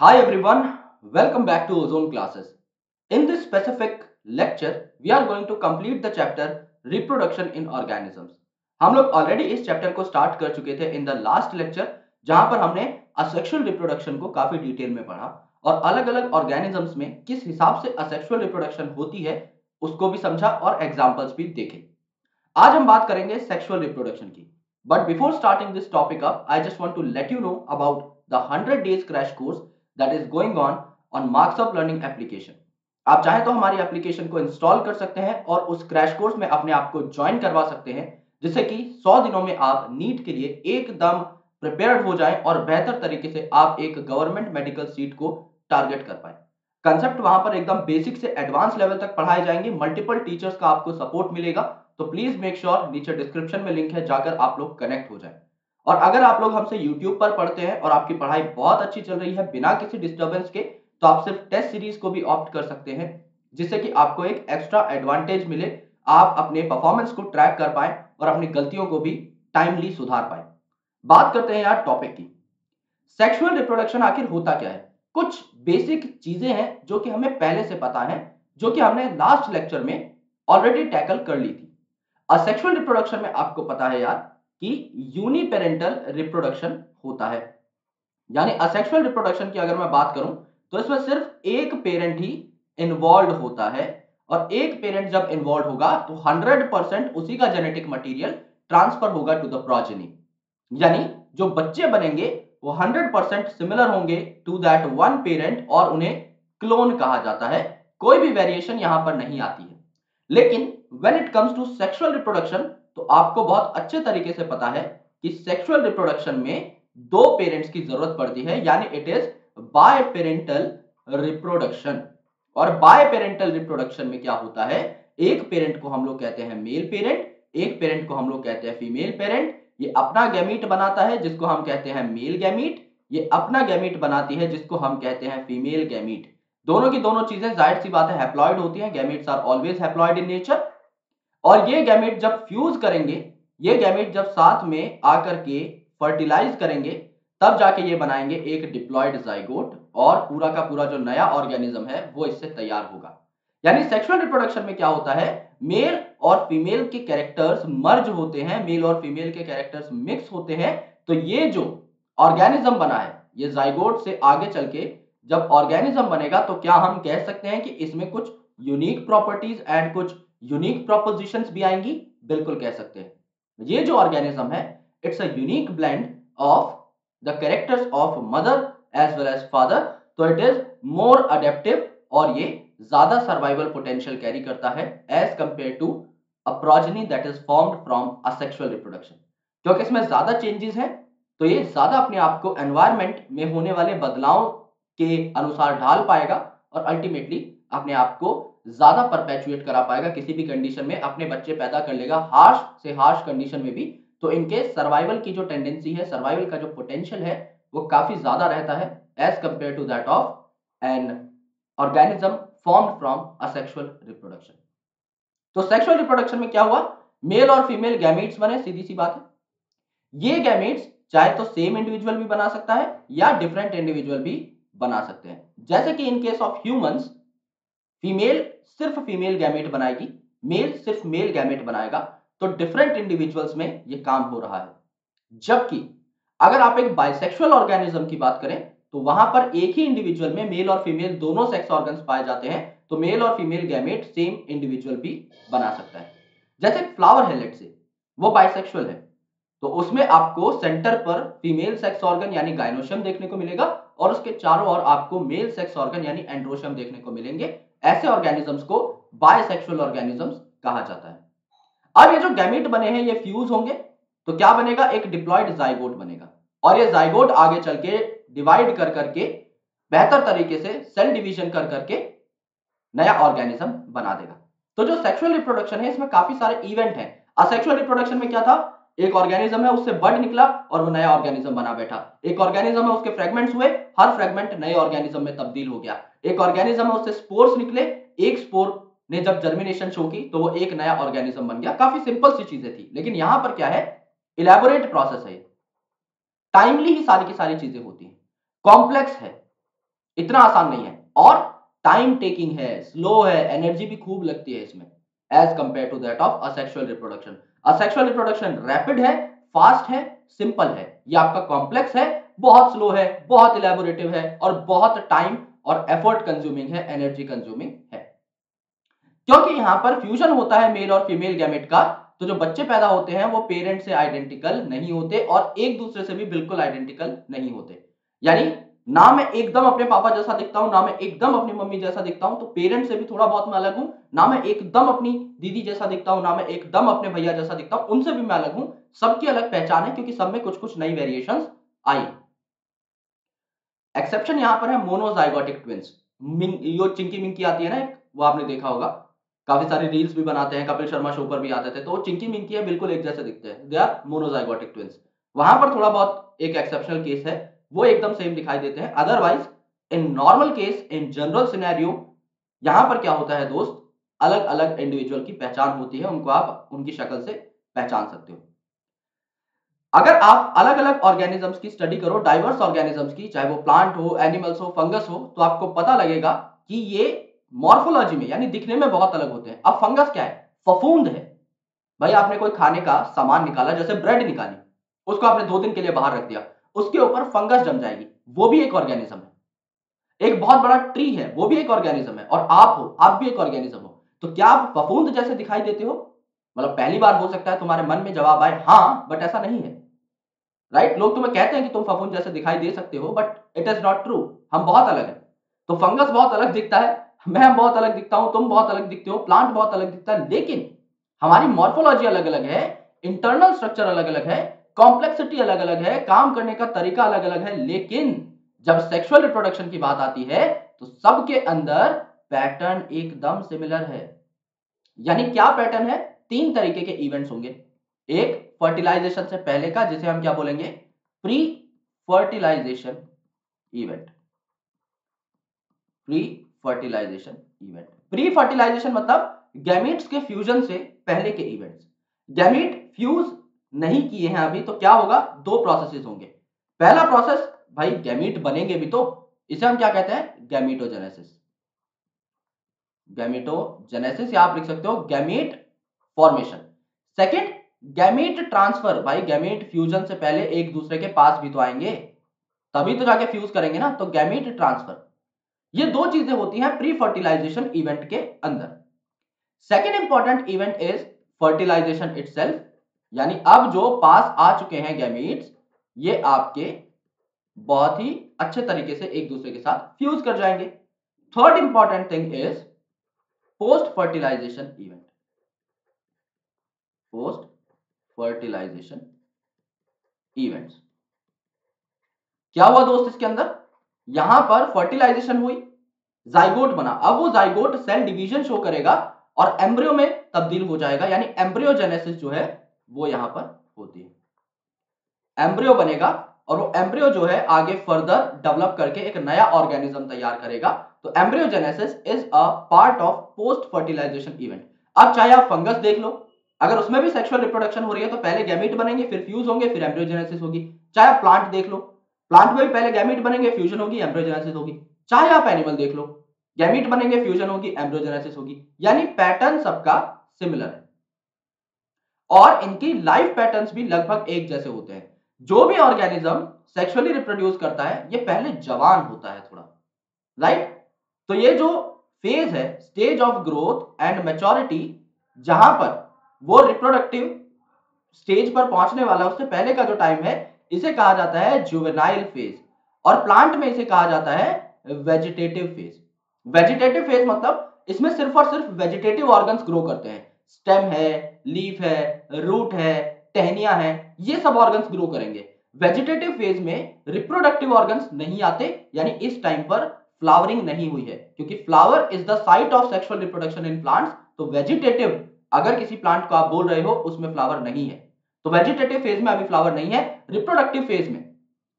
Hi everyone, welcome back to Ozone classes. In this specific lecture, we are going to complete the chapter reproduction in organisms. हम लोग already इस chapter को start कर चुके थे in the last lecture जहाँ पर हमने असेक्सुअल रिप्रोडक्शन को काफ़ी डिटेल में पढ़ा और अलग अलग ऑर्गेनिजम्स में किस हिसाब से असेक्सुअल रिप्रोडक्शन होती है उसको भी समझा और एग्जाम्पल्स भी देखे आज हम बात करेंगे सेक्सुअल रिप्रोडक्शन की but before starting this topic up I just want to let you know about the 100 days crash course that is going on on Marks of Learning application आप चाहें तो हमारी एप्लीकेशन को इंस्टॉल कर सकते हैं और उस क्रैश कोर्स में अपने आप को ज्वाइन करवा सकते हैं, जिससे कि 100 दिनों में आप नीट के लिए एकदम प्रिपेयर्ड हो जाएँ और बेहतर तरीके से आप एक गवर्नमेंट मेडिकल सीट को टारगेट कर पाए। कंसेप्ट वहाँ पर एकदम बेसिक से एडवांस लेवल तक पढ़ाए जाएँगे। मल्टीपल टीचर्स का आपको सपोर्ट मिलेगा। तो प्लीज़ मेक श्योर नीचे डिस्क्रिप्शन में लिंक है, जाकर आप लोग कनेक्ट हो जाए। और अगर आप लोग हमसे यूट्यूब पर पढ़ते हैं और आपकी पढ़ाई बहुत अच्छी चल रही है बिना किसी डिस्टर्बेंस के तो आप सिर्फ़ टेस्ट सीरीज़ को भी ऑप्ट कर सकते हैं, जिससे कि आपको एक एक्स्ट्रा एडवांटेज मिले, आप अपने परफॉर्मेंस को ट्रैक कर पाए और अपनी गलतियों को भी टाइमली सुधार पाए। बात करते हैं यार टॉपिक की। सेक्सुअल रिप्रोडक्शन आखिर होता क्या है? कुछ बेसिक चीज़ें हैं जो कि हमें पहले से पता है, जो कि हमने लास्ट लेक्चर में ऑलरेडी टैकल कर ली थी। असेक्सुअल रिप्रोडक्शन में आपको पता है यार कि यूनिपेरेंटल रिप्रोडक्शन होता है। यानी असेक्सुअल रिप्रोडक्शन की अगर मैं बात करूँ तो इसमें सिर्फ़ एक पेरेंट ही इन्वॉल्व होता है और एक पेरेंट जब इन्वॉल्व होगा तो 100 परसेंट उसी का जेनेटिक मटेरियल ट्रांसफ़र होगा टू द प्रोजेनी यानी जो बच्चे बनेंगे, वो 100 परसेंट सिमिलर होंगे टू दैट वन पेरेंट और उन्हें क्लोन कहा जाता है। कोई भी वेरिएशन यहाँ पर नहीं आती है। लेकिन when it comes to sexual reproduction तो आपको बहुत अच्छे तरीके से पता है कि सेक्सुअल रिप्रोडक्शन में दो पेरेंट्स की ज़रूरत पड़ती है, यानी it is biparental reproduction और बाय पेरेंटल रिप्रोडक्शन में क्या होता है? एक पेरेंट को हम लोग कहते हैं मेल पेरेंट एक पेरेंट को हम लोग कहते हैं फीमेल पेरेंट ये अपना गैमीट बनाता है, जिसको हम कहते हैं मेल गैमीट ये अपना गैमीट बनाती है, जिसको हम कहते हैं फीमेल गैमीट दोनों की दोनों चीज़ें ज़ाहिर सी बात है हैप्लॉइड होती हैं. Gametes are always haploid in nature और ये गैमेट जब फ्यूज करेंगे, ये गैमेट जब साथ में आकर के फर्टिलाइज करेंगे, तब जाके ये बनाएँगे एक डिप्लॉयड जाइगोट और पूरा का पूरा जो नया ऑर्गेनिज्म है, वो इससे तैयार होगा। यानी सेक्सुअल रिप्रोडक्शन में क्या होता है? मेल और फीमेल के कैरेक्टर्स मर्ज होते हैं मेल और फीमेल के कैरेक्टर्स मिक्स होते हैं तो ये जो ऑर्गेनिज्म बना है, ये जाइगोट से आगे चल के जब ऑर्गेनिज्म बनेगा तो क्या हम कह सकते हैं कि इसमें कुछ यूनिक प्रॉपर्टीज़ एंड कुछ यूनिक प्रोपोजिशंस भी आएँगी, बिल्कुल कह सकते हैं। ये जो ऑर्गेनिज्म है it's a unique blend of the characters of mother as well as father तो इट इज़ मोर अडेप्टिव और ये ज़्यादा सर्वाइवल पोटेंशियल कैरी करता है as compared to a progeny that is formed from asexual reproduction क्योंकि इसमें ज़्यादा changes हैं तो ये ज़्यादा अपने आप को एनवायरमेंट में होने वाले बदलाव के अनुसार ढाल पाएगा और अल्टीमेटली अपने आप को ज़्यादा परपेचुएट करा पाएगा, किसी भी कंडीशन में अपने बच्चे पैदा कर लेगा हार्श से हार्श कंडीशन में भी। तो इनके सर्वाइवल की जो टेंडेंसी है सर्वाइवल का जो पोटेंशियल है, वो काफ़ी ज़्यादा रहता है as compared to that of an organism form from asexual reproduction तो सेक्सुअल रिप्रोडक्शन में क्या हुआ? मेल और फीमेल गैमेट्स बने, सीधी सी बात है। ये गैमेट्स चाहे तो सेम इंडिविजुअल भी बना सकता है या डिफरेंट इंडिविजुअल भी बना सकते हैं। जैसे कि in case of humans female सिर्फ़ फीमेल गैमेट बनाएगी, मेल सिर्फ़ मेल गैमेट बनाएगा तो डिफरेंट इंडिविजुअल्स में ये काम हो रहा है। जबकि अगर आप एक बाइसेक्सुअल ऑर्गेनिज्म की बात करें तो वहाँ पर एक ही इंडिविजुअल में मेल और फीमेल दोनों सेक्स ऑर्गन्स पाए जाते हैं तो मेल और फीमेल गैमेट सेम इंडिविजुअल भी बना सकता है। जैसे फ्लावर है लेट से वो बाइसेक्सुअल है तो उसमें आपको सेंटर पर फीमेल सेक्स ऑर्गन यानी गाइनोशियम देखने को मिलेगा और उसके चारों ओर आपको मेल सेक्स ऑर्गन यानी एंड्रोशियम देखने को मिलेंगे। ऐसे ऑर्गेनिजम्स को बायसेक्सुअल ऑर्गेनिजम्स कहा जाता है। अब ये जो गैमिट बने हैं, ये फ्यूज होंगे तो क्या बनेगा? एक डिप्लॉयड जाइगोट बनेगा। और ये जाइगोट आगे चल के डिवाइड कर करके, बेहतर तरीके से सेल डिवीज़न कर करके नया ऑर्गेनिज्म बना देगा। तो जो सेक्सुअल रिप्रोडक्शन है, इसमें काफ़ी सारे इवेंट हैं। असेक्सुअल रिप्रोडक्शन में क्या था? एक ऑर्गेनिज्म है, उससे बर्ड निकला और वो नया ऑर्गेनिज्म बना बैठा। एक ऑर्गेनिज्म है, उसके फ्रेगमेंट्स हुए, हर फ्रेगमेंट नए ऑर्गेनिज्म में तब्दील हो गया। एक ऑर्गेनिज्म है, उससे स्पोर्स निकले, एक स्पोर ने जब जर्मिनेशन शो की तो वो एक नया ऑर्गेनिज्म बन गया। काफ़ी सिंपल सी चीज़ें थी, लेकिन यहाँ पर क्या है? इलेबोरेट प्रोसेस है टाइमली ही सारी की सारी चीज़ें होती हैं। कॉम्प्लेक्स है। इतना आसान नहीं है। और टाइम टेकिंग है स्लो है एनर्जी भी खूब लगती है इसमें as compared to that of asexual reproduction asexual reproduction rapid है फास्ट है सिंपल है। ये आपका कॉम्प्लेक्स है, बहुत स्लो है, बहुत इलेबोरेटिव है और बहुत टाइम और एफर्ट कंज्यूमिंग है एनर्जी कंज्यूमिंग है। क्योंकि यहाँ पर फ्यूजन होता है मेल और फीमेल गैमेट का तो जो बच्चे पैदा होते हैं वो पेरेंट से आइडेंटिकल नहीं होते और एक दूसरे से भी बिल्कुल आइडेंटिकल नहीं होते। यानी ना मैं एकदम अपने पापा जैसा दिखता हूँ, ना मैं एकदम अपनी मम्मी जैसा दिखता हूँ तो पेरेंट्स से भी थोड़ा बहुत मैं अलग हूँ। ना मैं एकदम अपनी दीदी जैसा दिखता हूँ, ना मैं एकदम अपने भैया जैसा दिखता हूँ, उनसे भी मैं अलग हूँ। सबकी अलग पहचान है, क्योंकि सब में कुछ कुछ नई वेरिएशन आई। एक्सेप्शन यहाँ पर है मोनोजाइगोटिक ट्विंस यो चिंकी मिंकी आती है ना वो आपने देखा होगा। काफ़ी सारे रील्स भी बनाते हैं, कपिल शर्मा शो पर भी आते थे तो चिंकी मिंकी है, बिल्कुल एक जैसे दिखते हैं। दे आर मोनोजाइगोटिक ट्विंस वहाँ पर थोड़ा बहुत एक एक्सेप्शनल केस है। वो एकदम सेम दिखाई देते हैं। Otherwise in normal case in general scenario यहाँ पर क्या होता है दोस्त? अलग अलग इंडिविजुअल की पहचान होती है। उनको आप उनकी शक्ल से पहचान सकते हो। अगर आप अलग अलग ऑर्गेनिजम्स की स्टडी करो डाइवर्स ऑर्गेनिजम्स की, चाहे वो प्लांट हो एनिमल्स हो फंगस हो तो आपको पता लगेगा कि ये मॉर्फोलॉजी में, यानी दिखने में बहुत अलग होते हैं। अब फंगस क्या है? फफूंद है। भाई, आपने कोई खाने का सामान निकाला, जैसे ब्रेड निकाली, उसको आपने दो दिन के लिए बाहर रख दिया। उसके ऊपर फंगस जम जाएगी। वो भी एक ऑर्गेनिज्म है। एक बहुत बड़ा ट्री है, वो भी एक ऑर्गेनिज्म है, और आप हो, आप भी एक ऑर्गेनिज्म हो। तो क्या आप फफूंद जैसे दिखाई देते हो? मतलब पहली बार हो सकता है तुम्हारे मन में जवाब आए हाँ बट ऐसा नहीं है। राइट लोग तुम्हें कहते हैं कि तुम फफूंद जैसे दिखाई दे सकते हो but it is not true हम बहुत अलग है। तो फंगस बहुत अलग दिखता है, मैं बहुत अलग दिखता हूँ, तुम बहुत अलग दिखते हो प्लांट बहुत अलग दिखता है, लेकिन हमारी मॉर्फोलॉजी अलग अलग है इंटरनल स्ट्रक्चर अलग अलग है कॉम्प्लेक्सिटी अलग अलग है, काम करने का तरीका अलग अलग है, लेकिन जब सेक्सुअल रिप्रोडक्शन की बात आती है तो सबके अंदर पैटर्न एकदम सिमिलर है। यानी क्या पैटर्न है? तीन तरीके के इवेंट्स होंगे। एक फर्टिलाइजेशन से पहले का, जिसे हम क्या बोलेंगे? Pre fertilization event pre fertilization event pre fertilization मतलब गैमीट्स के फ्यूजन से पहले के इवेंट्स गैमीट फ्यूज नहीं किए हैं अभी तो क्या होगा? दो प्रोसेसेस होंगे। पहला प्रोसेस भाई गैमीट बनेंगे भी तो इसे हम क्या कहते हैं? गैमीटोजेनेसिस गैमीटोजेनेसिस या आप लिख सकते हो gamete formation second gamete transfer भाई गैमीट फ्यूजन से पहले एक दूसरे के पास भी तो आएँगे, तभी तो जाके फ्यूज करेंगे ना तो गैमीट ट्रांसफ़र ये दो चीज़ें होती हैं प्री फर्टिलाइजेशन इवेंट के अंदर। Second important event is fertilization itself यानी अब जो पास आ चुके हैं गैमीट्स ये आपके बहुत ही अच्छे तरीके से एक दूसरे के साथ फ्यूज कर जाएँगे। Third important thing is post fertilization event post fertilization events क्या हुआ दोस्त इसके अंदर? यहाँ पर फर्टिलाइजेशन हुई जाइगोट बना। अब वो जाइगोट सेल डिवीज़न शो करेगा और एम्ब्रियो में तब्दील हो जाएगा, यानी एम्ब्रियोजेनेसिस जो है वो यहाँ पर होती है। एम्ब्रियो बनेगा और वो एम्ब्रियो जो है आगे फर्दर डेवलप करके एक नया ऑर्गेनिज्म तैयार करेगा। तो embryogenesis is a part of post fertilization event अब चाहे आप फंगस देख लो, अगर उसमें भी सेक्सुअल रिप्रोडक्शन हो रही है तो पहले गैमिट बनेंगे, फिर फ्यूज होंगे, फिर एम्ब्रियोजेनेसिस होगी। चाहे आप प्लांट देख लो प्लांट में भी पहले गैमिट बनेंगे फ्यूजन होगी एम्ब्रियोजेनेसिस होगी। चाहे आप एनिमल देख लो गैमिट बनेंगे फ्यूजन होगी एम्ब्रियोजेनेसिस होगी। यानी पैटर्न सबका सिमिलर है। और इनकी लाइफ पैटर्न्स भी लगभग एक जैसे होते हैं। जो भी ऑर्गेनिज्म सेक्सुअली रिप्रोड्यूस करता है, ये पहले जवान होता है थोड़ा। राइट तो ये जो फ़ेज़ है stage of growth and maturity जहाँ पर वो रिप्रोडक्टिव स्टेज पर पहुँचने वाला उससे पहले का जो टाइम है, इसे कहा जाता है जुवेनाइल फ़ेज़ और प्लांट में इसे कहा जाता है वेजिटेटिव फ़ेज़ वेजिटेटिव फ़ेज़ मतलब इसमें सिर्फ़ और सिर्फ़ वेजिटेटिव ऑर्गन्स ग्रो करते हैं। स्टेम है लीफ है, रूट है, टहनिया है, ये सब ऑर्गन्स ग्रो करेंगे। वेजिटेटिव फ़ेज़ में रिप्रोडक्टिव ऑर्गन्स नहीं आते, यानी इस टाइम पर फ्लावरिंग नहीं हुई है। क्योंकि flower is the site of sexual reproduction in plants तो वेजिटेटिव अगर किसी प्लांट को आप बोल रहे हो, उसमें फ्लावर नहीं है। तो वेजिटेटिव फ़ेज़ में अभी फ्लावर नहीं है रिप्रोडक्टिव फ़ेज़ में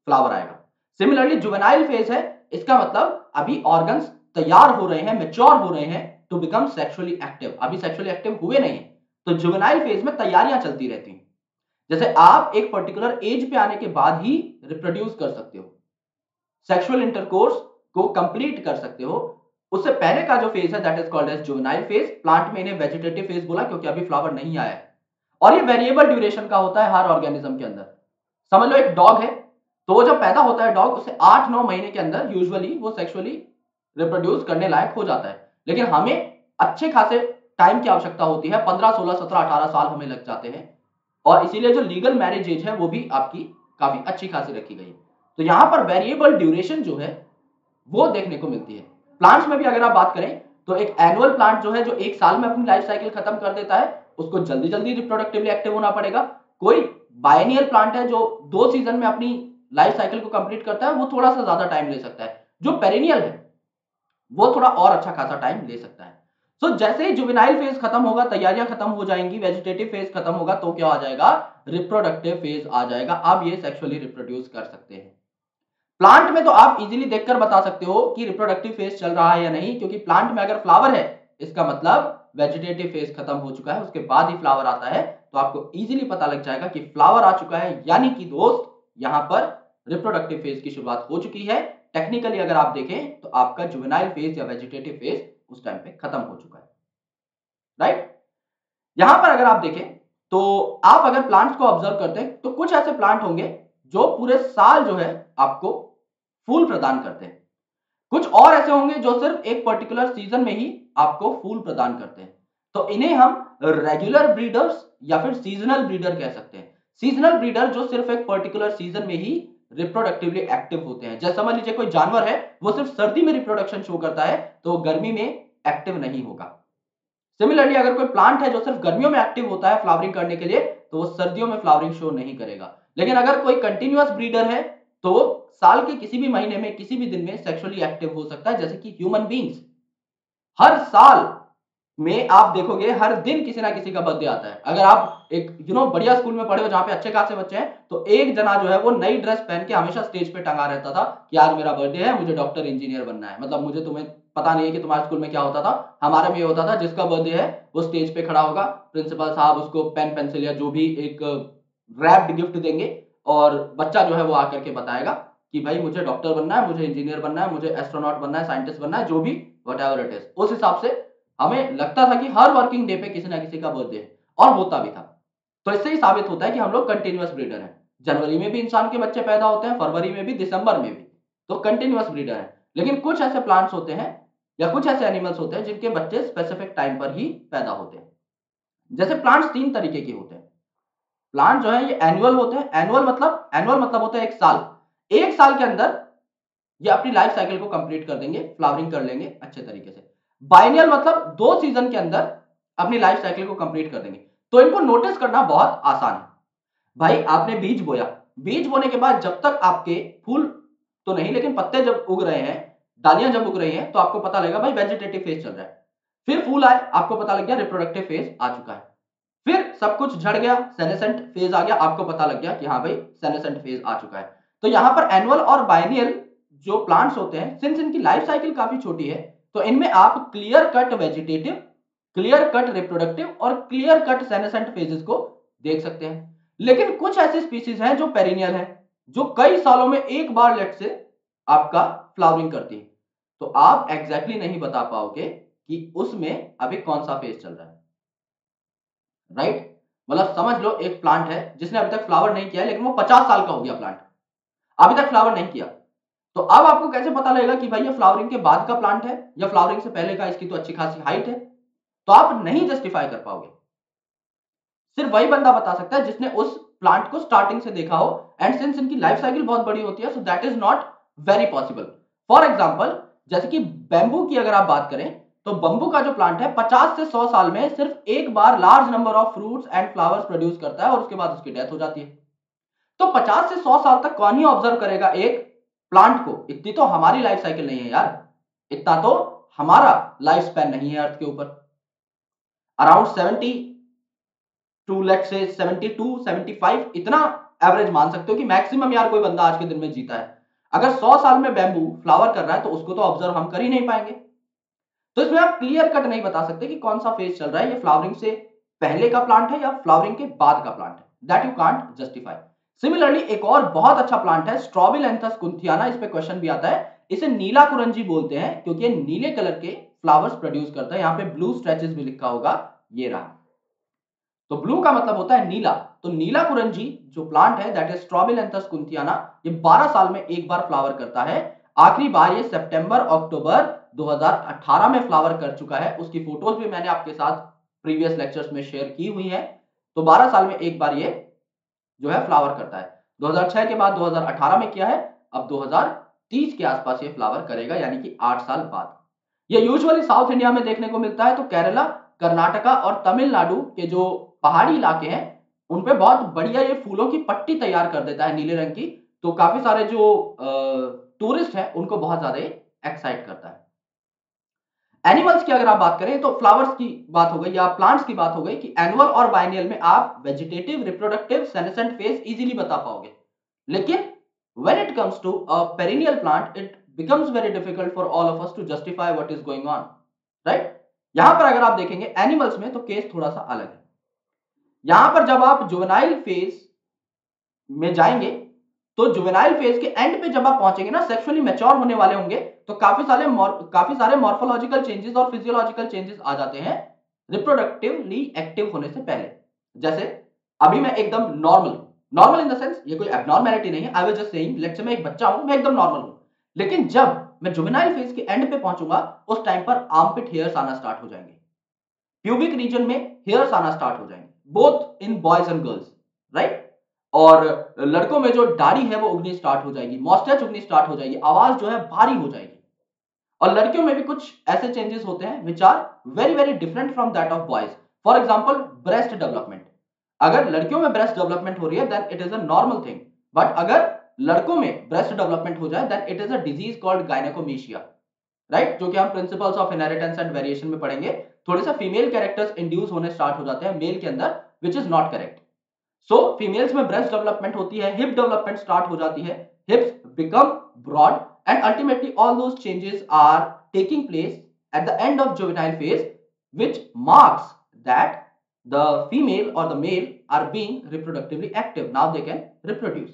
फ्लावर आएगा। सिमिलरली जुवेनाइल फ़ेज़ है, इसका मतलब अभी ऑर्गन्स तैयार हो रहे हैं मेच्योर हो रहे हैं टू बिकम सेक्सुअली एक्टिव अभी सेक्सुअली एक्टिव हुए नहीं है। तो जुवेनाइल फ़ेज़ में तैयारियाँ चलती रहती हैं। जैसे आप एक पर्टिकुलर एज पे आने के बाद ही रिप्रोड्यूस कर सकते हो। सेक्सुअल इंटरकोर्स को कंप्लीट कर सकते हो। उससे पहले का जो फ़ेज़ है that is called as juvenile phase plant में इन्हें वेजिटेटिव फ़ेज़ बोला, क्योंकि अभी फ्लावर नहीं आया है। और ये वेरिएबल ड्यूरेशन का होता है हर ऑर्गेनिज्म के अंदर। समझ लो एक डॉग है तो जब पैदा होता है डॉग उसे आठ नौ महीने के अंदर यूजुअली वो सेक्सुअली रिप्रोड्यूस करने लायक हो जाता है। लेकिन हमें अच्छे खासे टाइम की आवश्यकता होती है, पंद्रह, सोलह, सत्रह, अठारह साल हमें लग जाते हैं। और इसीलिए जो लीगल मैरिज एज है, वो भी आपकी काफ़ी अच्छी खासी रखी गई तो यहाँ पर वेरिएबल ड्यूरेशन जो है, वो देखने को मिलती है। प्लांट्स में भी अगर आप बात करें तो एक एनुअल प्लांट जो है, जो एक साल में अपनी लाइफ साइकिल खत्म कर देता है, उसको जल्दी जल्दी रिप्रोडक्टिवली एक्टिव होना पड़ेगा। कोई बायनियल प्लांट है, जो दो सीज़न में अपनी लाइफ साइकिल को कंप्लीट करता है, वो थोड़ा सा ज़्यादा टाइम ले सकता है। जो पेरिनियल है, वो थोड़ा और अच्छा खासा टाइम ले सकता है। सो जैसे ही जुबिनाइल फ़ेज़ खत्म होगा, तैयारियाँ खत्म हो जाएँगी वेजिटेटिव फ़ेज़ खत्म होगा तो क्या आ जाएगा? रिप्रोडक्टिव फ़ेज़ आ जाएगा। अब ये सेक्सुअली रिप्रोड्यूस कर सकते हैं। प्लांट में तो आप इजीली देखकर बता सकते हो कि रिप्रोडक्टिव फ़ेज़ चल रहा है या नहीं, क्योंकि प्लांट में अगर फ्लावर है, इसका मतलब वेजिटेटिव फ़ेज़ खत्म हो चुका है, उसके बाद ही फ्लावर आता है तो आपको इजीली पता लग जाएगा कि फ्लावर आ चुका है। यानी कि दोस्त, यहाँ पर रिप्रोडक्टिव फ़ेज़ की शुरुआत हो चुकी है। टेक्निकली अगर आप देखें तो आपका जुवेनाइल फ़ेज़ या वेजिटेटिव फ़ेज़ उस टाइम पे खत्म हो चुका है। राइट यहाँ पर अगर आप देखें तो आप अगर प्लांट्स को ऑब्ज़र्व करते हैं तो कुछ ऐसे प्लांट होंगे, जो पूरे साल जो है आपको फूल प्रदान करते हैं। कुछ और ऐसे होंगे, जो सिर्फ़ एक पर्टिकुलर सीज़न में ही आपको फूल प्रदान करते हैं। तो इन्हें हम रेगुलर ब्रीडर्स या फिर सीजनल ब्रीडर कह सकते हैं। सीजनल ब्रीडर जो सिर्फ़ एक पर्टिकुलर सीज़न में ही रिप्रोडक्टिवली एक्टिव होते हैं। जैसे समझ लीजिए कोई जानवर है, वो सिर्फ़ सर्दी में रिप्रोडक्शन शो करता है तो गर्मी में एक्टिव नहीं होगा। सिमिलरली अगर कोई प्लांट है जो सिर्फ़ गर्मियों में एक्टिव होता है फ्लावरिंग करने के लिए तो वो सर्दियों में फ्लावरिंग शो नहीं करेगा। लेकिन अगर कोई कंटिन्यूअस ब्रीडर है तो वो साल के किसी भी महीने में, किसी भी दिन में सेक्सुअली एक्टिव हो सकता है, जैसे कि ह्यूमन बींग्स हर साल में आप देखोगे, हर दिन किसी ना किसी का बर्थडे आता है। अगर आप एक यू नो बढ़िया स्कूल में पढ़े हो, जहाँ पे अच्छे खासे बच्चे हैं तो एक जना जो है, वो नई ड्रेस पहन के हमेशा स्टेज पे टंगा रहता था कि आज मेरा बर्थडे है, मुझे डॉक्टर इंजीनियर बनना है। मतलब मुझे तुम्हें पता नहीं है कि तुम्हारे स्कूल में क्या होता था। हमारे में ये होता था, जिसका बर्थडे है, वो स्टेज पे खड़ा होगा। प्रिंसिपल साहब उसको पेन, पेंसिल या जो भी एक रैप्ड गिफ्ट देंगे और बच्चा जो है वो आकर के बताएगा कि भाई मुझे डॉक्टर बनना है, मुझे इंजीनियर बनना है, मुझे एस्ट्रोनॉट बनना है, साइंटिस्ट बनना है, जो भी वट एवर इट इज़ उस हिसाब से हमें लगता था कि हर वर्किंग डे पे किसी ना किसी का बर्थडे है और होता भी था। तो इससे ही साबित होता है कि हम लोग कंटिन्यूस ब्रीडर हैं। जनवरी में भी इंसान के बच्चे पैदा होते हैं, फरवरी में भी, दिसंबर में भी। तो कंटिन्यूस ब्रीडर है। लेकिन कुछ ऐसे प्लांट्स होते हैं या कुछ ऐसे एनिमल्स होते हैं जिनके बच्चे स्पेसिफिक टाइम पर ही पैदा होते हैं। जैसे प्लांट्स तीन तरीके के होते हैं। प्लांट जो है ये एनुअल होते हैं। एनुअल मतलब एनुअल मतलब होता है एक साल। एक साल के अंदर ये अपनी लाइफ साइकिल को कंप्लीट कर देंगे फ्लावरिंग कर लेंगे अच्छे तरीके से। बाइनियल मतलब दो सीज़न के अंदर अपनी लाइफ साइकिल को कंप्लीट कर देंगे। तो इनको नोटिस करना बहुत आसान है। भाई, आपने बीज बोया। बीज बोने के बाद जब तक आपके फूल तो नहीं, लेकिन पत्ते जब उग रहे हैं डालियाँ जब उग रही हैं तो आपको पता लगेगा, भाई वेजिटेटिव फ़ेज़ चल रहा है। फिर फूल आए, आपको पता लग गया रिप्रोडक्टिव फ़ेज़ आ चुका है। फिर सब कुछ झड़ गया सेनेसेंट फ़ेज़ आ गया, आपको पता लग गया कि हाँ भाई सेनेसेंट फ़ेज़ आ चुका है। तो यहाँ पर एनुअल और बाइनियल जो प्लांट्स होते हैं सिंस इनकी लाइफ साइकिल काफ़ी छोटी है तो इनमें आप clear cut vegetative clear cut reproductive और क्लियर कट सेनेसेंट फेजेस को देख सकते हैं। लेकिन कुछ ऐसी स्पीसीज हैं जो पेरिनियल है, जो कई सालों में एक बार लेट से आपका फ्लावरिंग करती है। तो आप एग्जैक्टली exactly नहीं बता पाओगे कि उसमें अभी कौन सा फ़ेज़ चल रहा है। Right right? मतलब समझ लो एक प्लांट है, जिसने अभी तक फ्लावर नहीं किया, लेकिन वो पचास साल का हो गया प्लांट अभी तक फ्लावर नहीं किया। तो अब आपको कैसे पता लगेगा कि भाई ये फ्लावरिंग के बाद का प्लांट है, या फ्लावरिंग से पहले का इसकी तो अच्छी खासी हाइट है? तो आप नहीं जस्टिफाई कर पाओगे। सिर्फ़ वही बंदा बता सकता है जिसने उस प्लांट को स्टार्टिंग से देखा हो एंड सिंस इनकी लाइफ साइकिल बहुत बड़ी होती है so that is not very possible for example जैसे कि बैम्बू की अगर आप बात करें तो बंबू का जो प्लांट है 50 से 100 साल में सिर्फ़ एक बार large number of fruits and flowers produce करता है और उसके बाद उसकी डेथ हो जाती है। तो 50 से 100 साल तक कौन ही ऑब्ज़र्व करेगा एक प्लांट को? इतनी तो हमारी लाइफ साइकिल नहीं है यार। इतना तो हमारा लाइफ स्पैन नहीं है अर्थ के ऊपर। अराउंड सेवेंटी टू लेट से सेवेंटी टू सेवेंटी फाइव इतना एवरेज मान सकते हो कि मैक्सिमम यार कोई बंदा आज के दिन में जीता है। अगर सौ साल में बैम्बू फ्लावर कर रहा है तो उसको तो ऑब्ज़र्व हम कर ही नहीं पाएँगे। तो इसमें आप क्लियर कट नहीं बता सकते कि कौन सा फ़ेज़ चल रहा है। ये फ्लावरिंग से पहले का प्लांट है या फ्लावरिंग के बाद का प्लांट है? That you can't justify similarly एक और बहुत अच्छा प्लांट है स्ट्रॉबिलेंथस कुंथियाना इस पे क्वेश्चन भी आता है। इसे नीला कुरंजी बोलते हैं, क्योंकि ये नीले कलर के फ्लावर्स प्रोड्यूस करता है। यहाँ पे ब्लू स्ट्रेचेस भी लिखा होगा, ये रहा। तो ब्लू का मतलब होता है नीला। तो नीला कुरंजी, जो प्लांट है दैट इज़ स्ट्रॉबिलेंथस कुंथियाना ये 12 साल में एक बार फ्लावर करता है। आखिरी बार ये सितंबर अक्टूबर 2018 में फ्लावर कर चुका है। उसकी फ़ोटोज़ भी मैंने आपके साथ प्रीवियस लेक्चर्स में शेयर की हुई है। तो 12 साल में एक बार ये जो है फ्लावर करता है। 2006 के बाद 2018 में किया है। अब 2030 के आसपास ये फ्लावर करेगा, यानी कि 8 साल बाद। ये यूजुअली साउथ इंडिया में देखने को मिलता है तो केरला कर्नाटका और तमिलनाडु के जो पहाड़ी इलाके हैं उनपे बहुत बढ़िया ये फूलों की पट्टी तैयार कर देता है नीले रंग की तो काफ़ी सारे जो टूरिस्ट हैं, उनको बहुत ज़्यादा एक्साइट करता है। एनिमल्स की अगर आप बात करें तो फ्लावर्स की बात हो गई या प्लांट्स की बात हो गई कि एनुअल और बाइनियल में आप vegetative reproductive senescent phase easily बता पाओगे। लेकिन when it comes to a perennial plant, it becomes very difficult for all of us to justify what is going on, right? यहाँ पर अगर आप देखेंगे एनिमल्स में तो केस थोड़ा सा अलग है। यहाँ पर जब आप जुवेनाइल फ़ेज़ में जाएँगे तो जुवेनाइल फ़ेज़ के एंड पे जब आप पहुँचेंगे ना सेक्सुअली मेच्योर होने वाले होंगे तो काफ़ी सारे काफ़ी सारे मॉर्फोलॉजिकल चेंजेस और फिजियोलॉजिकल चेंजेस आ जाते हैं रिप्रोडक्टिवली एक्टिव होने से पहले। जैसे, अभी मैं एकदम normal normal in the sense ये कोई एबनॉर्मेलिटी नहीं है। I was just saying let's say मैं एक बच्चा हूँ, मैं एकदम नॉर्मल हूँ। लेकिन जब मैं जुवेनाइल फ़ेज़ के एंड पे पहुंचूँगा, उस टाइम पर आर्मपिट हेयर्स आना स्टार्ट हो जाएँगे। प्यूबिक रीजन में हेयर्स आना स्टार्ट हो जाएँगे। Both in boys and girls right और लड़कों में जो दाढ़ी है वो उगनी स्टार्ट हो जाएगी मॉस्टेच उगनी स्टार्ट हो जाएगी, आवाज़ जो है भारी हो जाएगी। और लड़कियों में भी कुछ ऐसे चेंजेस होते हैं which are very very different from that of boys for example breast development अगर लड़कियों में ब्रेस्ट डेवलपमेंट हो रही है then it is a normal thing but अगर लड़कों में ब्रेस्ट डेवलपमेंट हो जाए then it is a disease called gynecomastia right जो कि हम principles of inheritance and variation में पढ़ेंगे। थोड़े से फीमेल कैरेक्टर्स इंड्यूस होने स्टार्ट हो जाते हैं मेल के अंदर which is not correct so females में ब्रेस्ट डेवलपमेंट होती है हिप डेवलपमेंट स्टार्ट हो जाती है hips become broad and ultimately all those changes are taking place at the end of juvenile phase which marks that the female और the male are being reproductively active now they can reproduce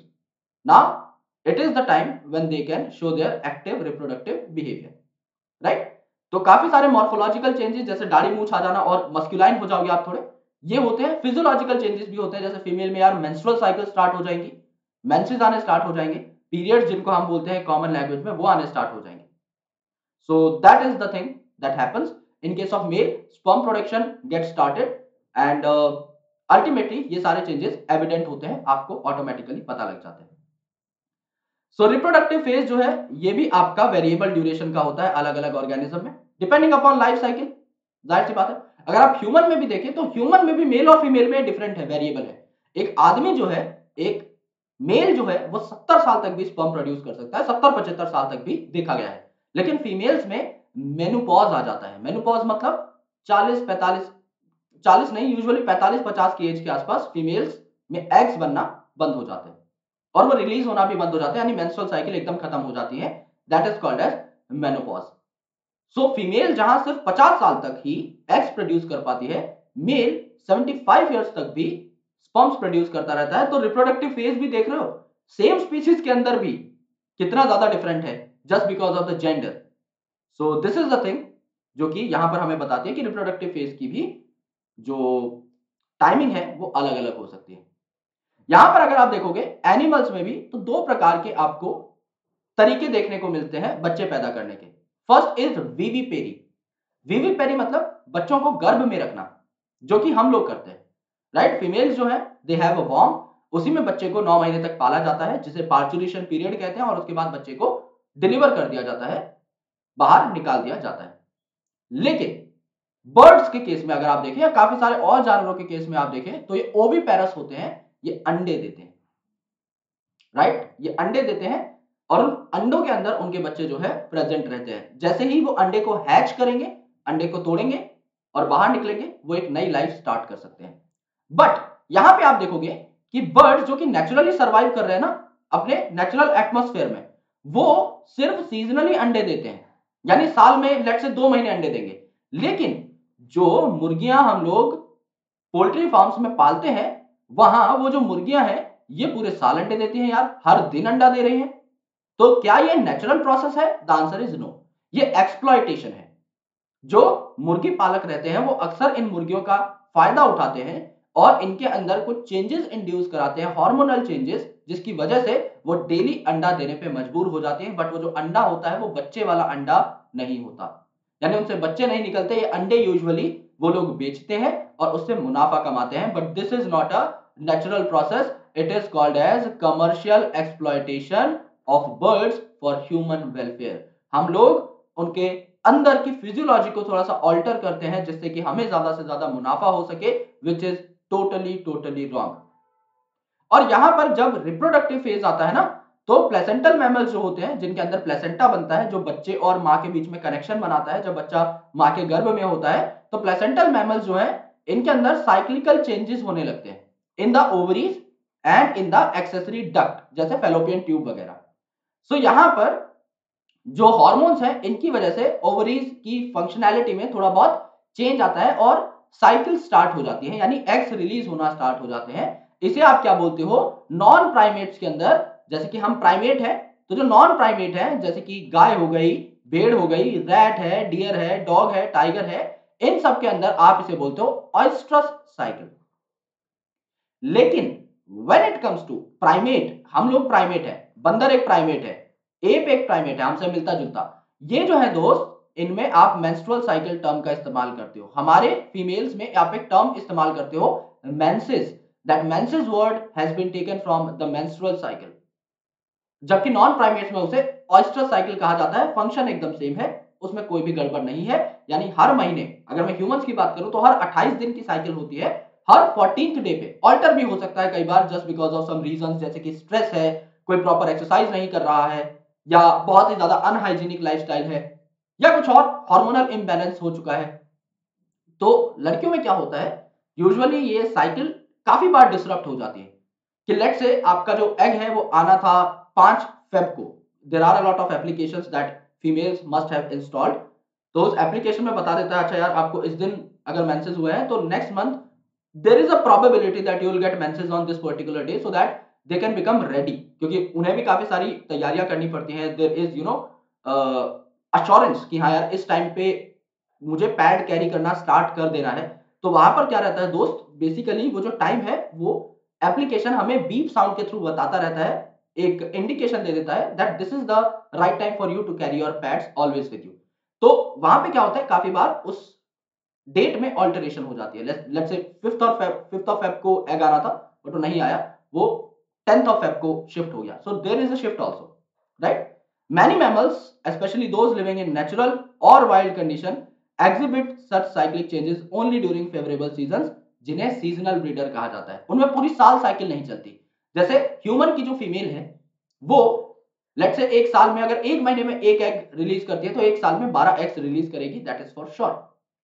now it is the time when they can show their active reproductive behaviour तो काफ़ी सारे morphological changes जैसे दाढ़ी मूछ आ जाना और masculine हो जाओगे आप थोड़े, ये होते हैं फिजियोलॉजिकल चेंजेस भी होते हैं, जैसे फीमेल में यार मेंस्ट्रुअल साइकिल स्टार्ट हो जाएँगी मेंसेस आने स्टार्ट हो जाएँगे पीरियड्स जिनको हम बोलते हैं कॉमन लैंग्वेज में वो आने स्टार्ट हो जाएँगे। So that is the thing that happens in case of male sperm production get started and ultimately ये सारे चेंजेस एविडेंट होते हैं, आपको ऑटोमेटिकली पता लग जाते हैं। सो रिप्रोडक्टिव फ़ेज़ जो है, ये भी आपका वेरिएबल ड्यूरेशन का होता है अलग अलग ऑर्गेनिज्म में डिपेंडिंग अपॉन लाइफ साइकिल ज़ाहिर सी बात है, अगर आप ह्यूमन में भी देखें तो ह्यूमन में भी मेल और फीमेल में डिफरेंट है वेरिएबल है। एक आदमी जो है, एक मेल जो है, वो सत्तर साल तक भी स्पर्म प्रोड्यूस कर सकता है, सत्तर, पचहत्तर साल तक भी देखा गया है। लेकिन फीमेल्स में मेनोपॉज आ जाता है। मेनोपॉज मतलब चालीस, पैंतालीस, चालीस नहीं यूजुअली पैंतालीस, पचास की एज के आसपास फीमेल्स में एग्स बनना बंद हो जाते हैं। और वो रिलीज़ होना भी बंद हो जाते हैं, यानी साइकिल एकदम खत्म हो जाती है। That is called as menopause so female जहाँ सिर्फ़ 50 साल तक ही एग्स प्रोड्यूस कर पाती है मेल 75 इयर्स तक भी स्पर्म्स प्रोड्यूस करता रहता है। तो रिप्रोडक्टिव फ़ेज़ भी देख रहे हो? सेम स्पीशीज के अंदर भी कितना ज़्यादा डिफरेंट है just because of the gender so this is the thing जो कि यहाँ पर हमें बताती है कि रिप्रोडक्टिव फ़ेज़ की भी जो टाइमिंग है, वो अलग अलग हो सकती है। यहाँ पर अगर आप देखोगे एनिमल्स में भी तो दो प्रकार के आपको तरीके देखने को मिलते हैं बच्चे पैदा करने के। First is vivipary vivipary मतलब बच्चों को गर्भ में रखना, जो कि हम लोग करते हैं। राइट फीमेल्स जो है दे हैव अ वॉर्म उसी में बच्चे को नौ महीने तक पाला जाता है, जिसे पार्चुलेशन पीरियड कहते हैं, और उसके बाद बच्चे को डिलीवर कर दिया जाता है, बाहर निकाल दिया जाता है। लेकिन बर्ड्स के केस में अगर आप देखें, या काफ़ी सारे और जानवरों के केस में आप देखें तो ये ओवी पैरस होते हैं ये अंडे देते हैं। राइट ये अंडे देते हैं और उन अंडों के अंदर उनके बच्चे जो है प्रेजेंट रहते हैं। जैसे ही वो अंडे को हैच करेंगे, अंडे को तोड़ेंगे और बाहर निकलेंगे, वो एक नई लाइफ स्टार्ट कर सकते हैं। बट यहाँ पे आप देखोगे कि बर्ड जो कि नेचुरली सर्वाइव कर रहे हैं ना, अपने नेचुरल एटमोस्फेयर में, वो सिर्फ़ सीजनली अंडे देते हैं। यानी साल में लेट से दो महीने अंडे देंगे। लेकिन जो मुर्गियाँ हम लोग पोल्ट्री फार्म्स में पालते हैं वहाँ वो जो मुर्गियाँ हैं, ये पूरे साल अंडे देती हैं यार, हर दिन अंडा दे रही हैं। तो क्या ये नेचुरल प्रोसेस है? द आंसर इज़ नो ये एक्सप्लॉयटेशन है। जो मुर्गी पालक रहते हैं, वो अक्सर इन मुर्गियों का फ़ायदा उठाते हैं और इनके अंदर कुछ चेंजेस इंड्यूस कराते हैं हार्मोनल चेंजेस जिसकी वजह से वो डेली अंडा देने पे मजबूर हो जाते हैं बट वो जो अंडा होता है, वो बच्चे वाला अंडा नहीं होता। यानी उनसे बच्चे नहीं निकलते, ये अंडे यूजुअली वो लोग बेचते हैं और उससे मुनाफा कमाते हैं but this is not a natural process it is called as commercial exploitation of birds for human welfare हम लोग उनके अंदर की फिजियोलॉजी को थोड़ा सा ऑल्टर करते हैं जिससे कि हमें ज़्यादा से ज़्यादा मुनाफा हो सके which is totally totally wrong और यहाँ पर जब रिप्रोडक्टिव फ़ेज़ आता है ना तो प्लेसेंटल मैमल्स जो होते हैं, जिनके अंदर प्लेसेंटा बनता है, जो बच्चे और माँ के बीच में कनेक्शन बनाता है, जब बच्चा माँ के गर्भ में होता है तो प्लेसेंटल मैमल्स जो है, इनके अंदर साइक्लिकल चेंजेस होने लगते हैं। In the ovaries and in the accessory duct जैसे फेलोपियन ट्यूब वगैरह। सो यहाँ पर जो हॉर्मोन्स हैं, इनकी वजह से ओवरीज की फंक्शनैलिटी में थोड़ा बहुत चेंज आता है और साइकिल स्टार्ट हो जाती है, यानी एग्स रिलीज़ होना स्टार्ट हो जाते हैं। इसे आप क्या बोलते हो? नॉन प्राइमेट्स के अंदर, जैसे कि हम प्राइमेट है तो जो नॉन प्राइमेट है, जैसे कि गाय हो गई, भेड़ हो गई रैट है डियर है डॉग है टाइगर है, इन सब के अंदर आप इसे बोलते हो ऑयस्ट्रस साइकिल लेकिन when it comes to primate हम लोग प्राइमेट है, बंदर एक प्राइमेट है एप एक प्राइमेट है, हमसे मिलता जुलता। ये जो है दोस्त, इनमें आप मेंस्ट्रुअल साइकिल टर्म का इस्तेमाल करते हो। हमारे फीमेल्स में आप एक टर्म इस्तेमाल करते हो menses that menses word has been taken from the menstrual cycle जबकि नॉन प्राइमेट्स में उसे ऑयस्टर साइकिल कहा जाता है। फ़ंक्शन एकदम सेम है, उसमें कोई भी गड़बड़ नहीं है। यानी हर महीने, अगर मैं ह्यूमंस की बात करूँ तो हर 28 दिन की साइकिल होती है। हर फोर्टीन डे पे ऑल्टर भी हो सकता है कई बार just because of some reason जैसे कि स्ट्रेस है, कोई प्रॉपर एक्सरसाइज नहीं कर रहा है, या बहुत ही ज़्यादा अनहाइजीनिक लाइफस्टाइल है, या कुछ और हार्मोनल इम्बैलेंस हो चुका है। तो लड़कियों में क्या होता है? यूजुअली ये साइकिल काफ़ी बार डिसरप्ट हो जाती है। कि लेट से आपका जो एग है, वो आना था पाँच फेब को। There are a lot of applications that females must have installed तो उस एप्लीकेशन में बता देता है अच्छा यार, आपको इस दिन अगर मेंसेस हुए हैं तो next month there is a probability that you will get menses on this particular day so that they can become ready क्योंकि उन्हें भी काफ़ी सारी तैयारियाँ करनी पड़ती हैं। There is you know assurance कि हाँ यार, इस टाइम पे मुझे पैड कैरी करना स्टार्ट कर देना है। तो वहाँ पर क्या रहता है दोस्त? बेसिकली वो जो टाइम है, वो एप्लीकेशन हमें बीप साउंड के थ्रू बताता रहता है। एक इंडिकेशन दे देता है that this is the right time for you to carry your pads always with you तो वहाँ पे क्या होता है? काफ़ी बार उस डेट में ऑल्टरेशन हो जाती है। लेट्स से फिफ्थ और फिफ्थ ऑफ़ फेब को एग आना था बट वो नहीं आया। वो टेंथ ऑफ़ फेब को शिफ्ट हो गया। So there is a shift also right many mammals specially those living in natural और wild condition exhibit such cyclic changes only during favourable season जिन्हें सीजनल ब्रीडर कहा जाता है। उनमें पूरी साल साइकिल नहीं चलती। जैसे ह्यूमन की जो फीमेल है, वो लेट से एक साल में अगर एक महीने में एक एग रिलीज़ करती है तो एक साल में बारह एग्स रिलीज़ करेगी दैट इज़ फॉर श्योर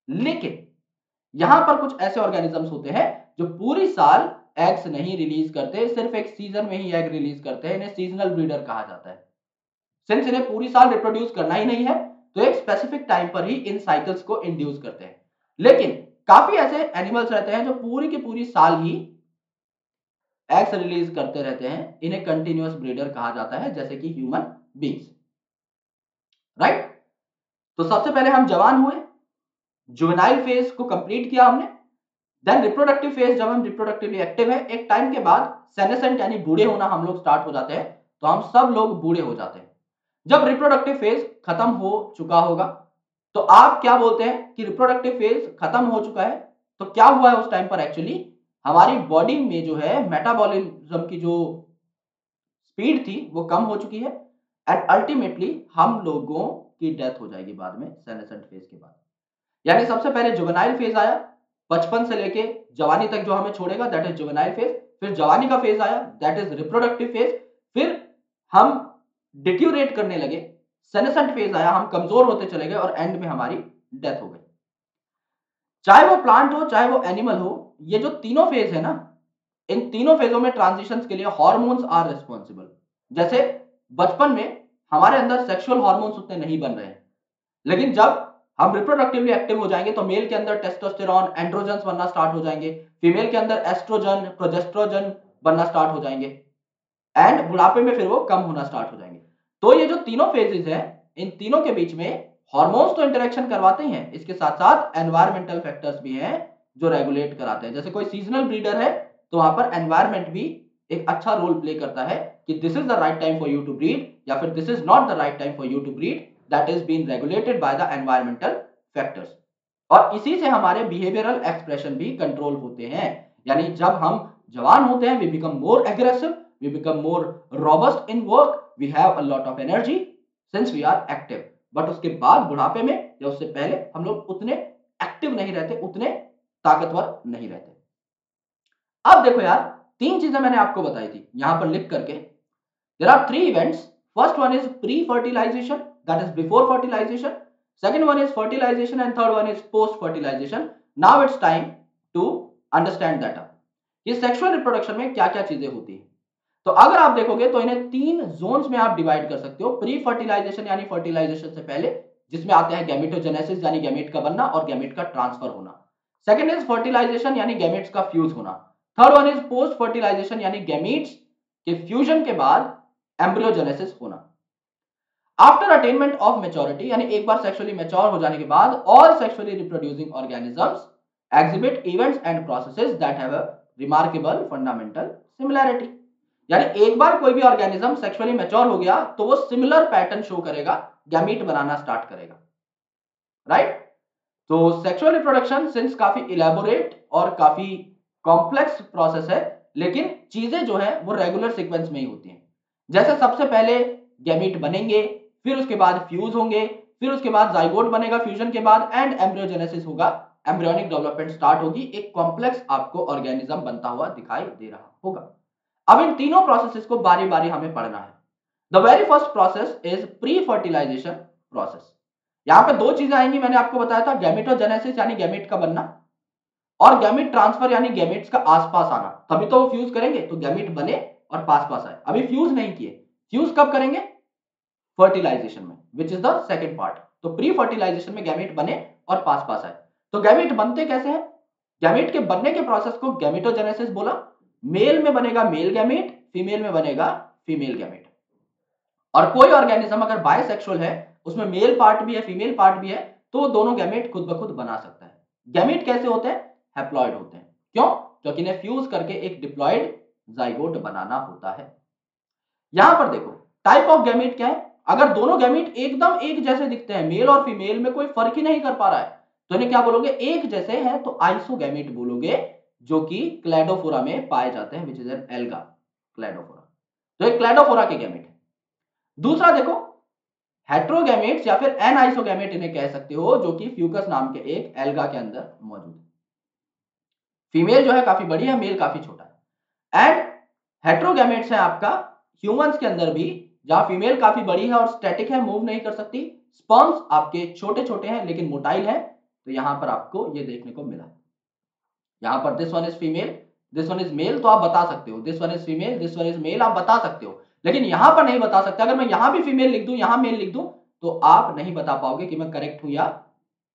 लेकिन यहाँ पर कुछ ऐसे ऑर्गेनिजम्स होते हैं जो पूरी साल एग्स नहीं रिलीज़ करते, सिर्फ़ एक सीज़न में ही एग रिलीज़ करते हैं, इन्हें सीजनल ब्रीडर कहा जाता है। सिंस इन्हें पूरी साल रिप्रोड्यूस करना ही नहीं है तो एक स्पेसिफिक टाइम पर ही इन साइकिल्स को इंड्यूस करते हैं। लेकिन काफ़ी ऐसे एनिमल्स रहते हैं जो पूरी की पूरी साल ही एग्स रिलीज़ करते रहते हैं, इन्हें कंटिन्यूस ब्रीडर कहा जाता है, जैसे कि ह्यूमन बींग्स राइट तो सबसे पहले हम जवान हुए जुवेनाइल फ़ेज़ को कंप्लीट किया हमने। देन रिप्रोडक्टिव फ़ेज़ जब हम रिप्रोडक्टिवली एक्टिव है, एक टाइम के बाद सेनेसेंट यानी बूढ़े होना हम लोग स्टार्ट हो जाते हैं तो हम सब लोग बूढ़े हो जाते हैं। जब रिप्रोडक्टिव फ़ेज़ खत्म हो चुका होगा तो आप क्या बोलते हैं कि रिप्रोडक्टिव फ़ेज़ खत्म हो चुका है? तो क्या हुआ है उस टाइम पर एक्चुअली हमारी बॉडी में जो है मेटाबॉलिज्म की जो स्पीड थी, वो कम हो चुकी है। एंड अल्टीमेटली हम लोगों की डेथ हो जाएगी बाद में सेनेसेंट फ़ेज़ के बाद। यानी सबसे पहले जुवेनाइल फ़ेज़ आया, बचपन से लेके जवानी तक जो हमें छोड़ेगा दैट इज़ जुवेनाइल फ़ेज़ फिर जवानी का फ़ेज़ आया दैट इज़ रिप्रोडक्टिव फ़ेज़ फिर हम डिट्यूरेट करने लगे सेनेसेंट फ़ेज़ आया, हम कमज़ोर होते चले गए और एंड में हमारी डेथ हो गई। चाहे वो प्लांट हो, चाहे वो एनिमल हो, ये जो तीनों फ़ेज़ है ना, इन तीनों फेजों में ट्रांजिशन के लिए हॉर्मोन्स आर रिस्पॉन्सिबल जैसे बचपन में हमारे अंदर सेक्सुअल हॉर्मोन्स उतने नहीं बन रहे लेकिन जब हम रिप्रोडक्टिवली एक्टिव हो जाएँगे तो मेल के अंदर टेस्टोस्टेरॉन एंड्रोजन बनना स्टार्ट हो जाएँगे। फीमेल के अंदर एस्ट्रोजन प्रोजेस्ट्रोजन बनना स्टार्ट हो जाएँगे। एंड बुढ़ापे में फिर वो कम होना स्टार्ट हो जाएँगे। तो ये जो तीनों फेजेस हैं, इन तीनों के बीच में हॉर्मोन्स तो इंटरेक्शन करवाते हैं इसके साथ साथ एनवायरमेंटल फैक्टर्स भी हैं जो रेगुलेट कराते हैं। जैसे कोई सीजनल ब्रीडर है तो वहाँ पर एनवायरमेंट भी एक अच्छा रोल प्ले करता है कि this is the right time for you to breed या फिर this is not the right time for you to breed that is been regulated by the environmental factors और इसी से हमारे बिहेवियरल एक्सप्रेशन भी कंट्रोल होते हैं। यानी जब हम जवान होते हैं we become more aggressive we become more robust in work we have a lot of energy since we are active but उसके बाद बुढ़ापे में या उससे पहले हम लोग उतने एक्टिव नहीं रहते, उतने ताकतवर नहीं रहते। अब देखो यार, तीन चीज़ें मैंने आपको बताई थी। यहाँ पर लिख करके there are three events first one is pre fertilisation that is before fertilisation second one is fertilisation and third one is post fertilisation now it's time to understand that ये सेक्सुअल रिप्रोडक्शन में क्या क्या चीज़ें होती है? तो अगर आप देखोगे तो इन्हें तीन जोन्स में आप डिवाइड कर सकते हो। प्री फर्टिलाइजेशन यानी फर्टिलाइजेशन से पहले, जिसमें आते हैं गैमेटोजेनेसिस यानी गैमेट का बनना और गैमेट का ट्रांसफ़र होना। सेकंड इज़ फर्टिलाइजेशन यानी गैमेट्स का फ्यूज होना। Third one is post fertilisation यानी गैमेट्स के फ्यूजन के बाद एम्ब्रियोजेनेसिस होना। आफ्टर अटेनमेंट ऑफ़ मेच्योरिटी यानी एक बार सेक्सुअली मेच्योर हो जाने के बाद all sexually reproducing organisms events and processes that have a remarkable fundamental similarity. यानी एक बार कोई भी ऑर्गेनिज्म सेक्सुअली मैच्योर हो गया तो वो सिमिलर पैटर्न शो करेगा गैमीट बनाना स्टार्ट करेगा। Right right? तो सेक्सुअल रिप्रोडक्शन सिंस काफ़ी इलेबोरेट और काफ़ी कॉम्प्लेक्स प्रोसेस है, लेकिन चीज़ें जो है, वो रेगुलर सीक्वेंस में ही होती हैं। जैसे सबसे पहले गैमीट बनेंगे फिर उसके बाद फ्यूज होंगे, फिर उसके बाद जाइगोट बनेगा फ्यूजन के बाद एंड एम्ब्रियोजेनेसिस होगा। एम्ब्रियोनिक डेवलपमेंट स्टार्ट होगी, एक कॉम्प्लेक्स आपको ऑर्गेनिज्म बनता हुआ दिखाई दे रहा होगा। अब इन तीनों प्रोसेसेस को बारी बारी हमें पढ़ना है। The very first process is pre fertilisation process यहाँ पे दो चीज़ें आएँगी, मैंने आपको बताया था गैमेटोजेनेसिस यानी गैमेट का बनना, और गैमेट ट्रांसफ़र यानी गैमेट्स का आसपास आना। तभी तो वो फ्यूज करेंगे तो गैमेट बने और पास पास आए। अभी फ्यूज नहीं किए। फ्यूज कब करेंगे? फर्टिलाइजेशन में which is the second part तो प्री फर्टिलाइजेशन में गैमेट बने और पास पास आए। तो गैमेट बनते कैसे हैं? गैमेट के बनने के प्रोसेस को गैमेटोजेनेसिस बोला। मेल में बनेगा मेल गैमेट फीमेल में बनेगा फीमेल गैमेट और कोई ऑर्गेनिज्म अगर बायसेक्सुअल है, उसमें मेल पार्ट भी है फीमेल पार्ट भी है तो दोनों गैमेट खुद ब खुद बना सकता है। गैमेट कैसे होते हैं? हैप्लॉइड होते हैं। क्यों? क्योंकि इन्हें फ्यूज करके एक डिप्लॉइड जाइगोट बनाना होता है। यहाँ पर देखो टाइप ऑफ़ गैमेट क्या है? अगर दोनों गैमिट एकदम एक जैसे दिखते हैं मेल और फीमेल में कोई फ़र्क ही नहीं कर पा रहा है तो इन्हें क्या बोलोगे? एक जैसे है तो आइसोगैमेट बोलोगे, जो कि क्लैडोफोरा में पाए जाते हैं which is an alga Cladophora तो एक क्लैडोफोरा के गैमेट दूसरा देखो हेट्रोगैमेट्स या फिर एन आइसोगैमेट इन्हें कह सकते हो, जो कि फ्यूकस नाम के एक एल्गा के अंदर मौजूद है। फीमेल जो है काफ़ी बड़ी है मेल काफ़ी छोटा है। एंड हेट्रोगैमेट्स है आपका ह्यूमंस के अंदर भी जहाँ फीमेल काफ़ी बड़ी है और स्टैटिक है मूव नहीं कर सकती। स्पर्म्स आपके छोटे छोटे हैं, लेकिन मोटाइल है। तो यहाँ पर आपको ये देखने को मिला। यहाँ पर this one is female this one is male तो आप बता सकते हो। This one is female this one is male आप बता सकते हो। लेकिन यहाँ पर नहीं बता सकते। अगर मैं यहाँ भी फीमेल लिख दूँ, यहाँ मेल लिख दूँ तो आप नहीं बता पाओगे कि मैं करेक्ट हूँ या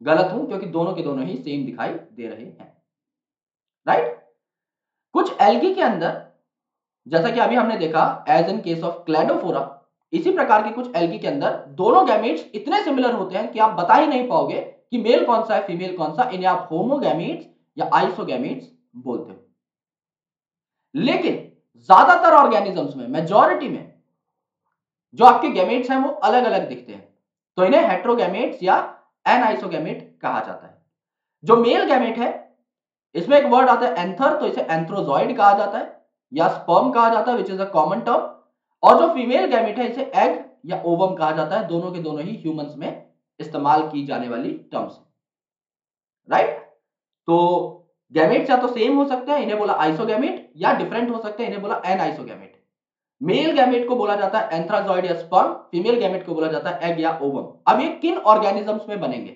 गलत हूँ, क्योंकि दोनों के दोनों ही सेम दिखाई दे रहे हैं। राइट कुछ एल्गी के अंदर, जैसा कि अभी हमने देखा as in case of Cladophora इसी प्रकार के कुछ एल्गी के अंदर दोनों गैमेट्स इतने सिमिलर होते हैं कि आप बता ही नहीं पाओगे कि मेल कौन सा है फीमेल कौन सा, इन्हें आप होमोगैमीट्स या आइसोगैमीट्स बोलते हो। लेकिन ज़्यादातर ऑर्गेनिजम्स में मेजॉरिटी में, जो आपके गैमेट्स हैं, वो अलग अलग दिखते हैं। तो इन्हें हेट्रोगैमेट्स या एनआइसोगैमेट कहा जाता है। जो मेल गैमेट है, इसमें एक वर्ड आता है एंथर तो इसे एंथ्रोजॉइड कहा जाता है या स्पर्म कहा जाता है which is a common term और जो फीमेल गैमेट है, इसे एग या ओवम कहा जाता है। दोनों के दोनों ही ह्यूमंस में इस्तेमाल की जाने वाली टर्म्स राइट तो गैमेट्स या तो सेम हो सकते हैं, इन्हें बोला आइसोगैमेट या डिफरेंट हो सकते हैं, इन्हें बोला एन आइसोगैमेट मेल गैमेट को बोला जाता है एंथ्राजॉइड या स्पर्म फीमेल गैमेट को बोला जाता है एग या ओवम अब ये किन ऑर्गेनिजम्स में बनेंगे?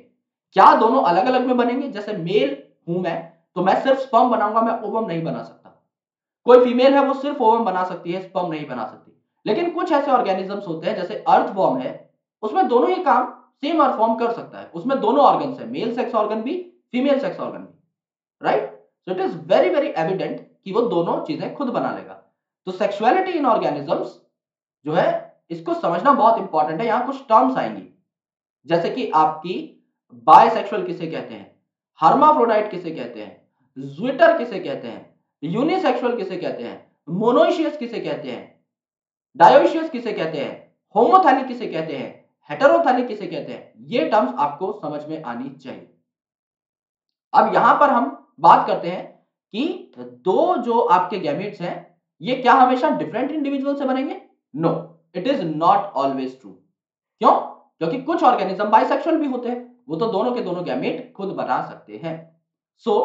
क्या दोनों अलग अलग में बनेंगे? जैसे मेल हूँ मैं तो मैं सिर्फ़ स्पर्म बनाऊँगा, मैं ओवम नहीं बना सकता। कोई फीमेल है, वो सिर्फ़ ओवम बना सकती है स्पर्म नहीं बना सकती। लेकिन कुछ ऐसे ऑर्गेनिजम्स होते हैं, जैसे अर्थ बॉम है, उसमें दोनों ही काम सेम परफॉर्म कर सकता है। उसमें दोनों ऑर्गन है मेल सेक्स ऑर्गन भी फीमेल सेक्स ऑर्गन भी right so it is very very evident कि वो दोनों चीज़ें खुद बना लेगा। तो सेक्सुअलिटी इन ऑर्गेनिजम्स जो है, इसको समझना बहुत इंपॉर्टेंट है। यहाँ कुछ टर्म्स आएँगी। जैसे कि आपकी बायसेक्सुअल किसे कहते हैं हार्माफ्रोडाइट किसे कहते हैं ज्विटर किसे कहते हैं यूनिसेक्सुअल किसे कहते हैं मोनोशियस किसे कहते हैं डायोशियस किसे कहते हैं? होमोथैलिक किसे कहते हैं? हेटेरोथैलिक किसे कहते हैं? ये टर्म्स आपको समझ में आनी चाहिए। अब यहाँ पर हम बात करते हैं कि दो जो आपके गैमेट्स हैं, ये क्या हमेशा डिफरेंट इंडिविजुअल से बनेंगे? No it is not always true क्यों? क्योंकि कुछ ऑर्गेनिज्म बाइसेक्सुअल भी होते हैं। वो तो दोनों के दोनों गैमेट खुद बना सकते हैं। सो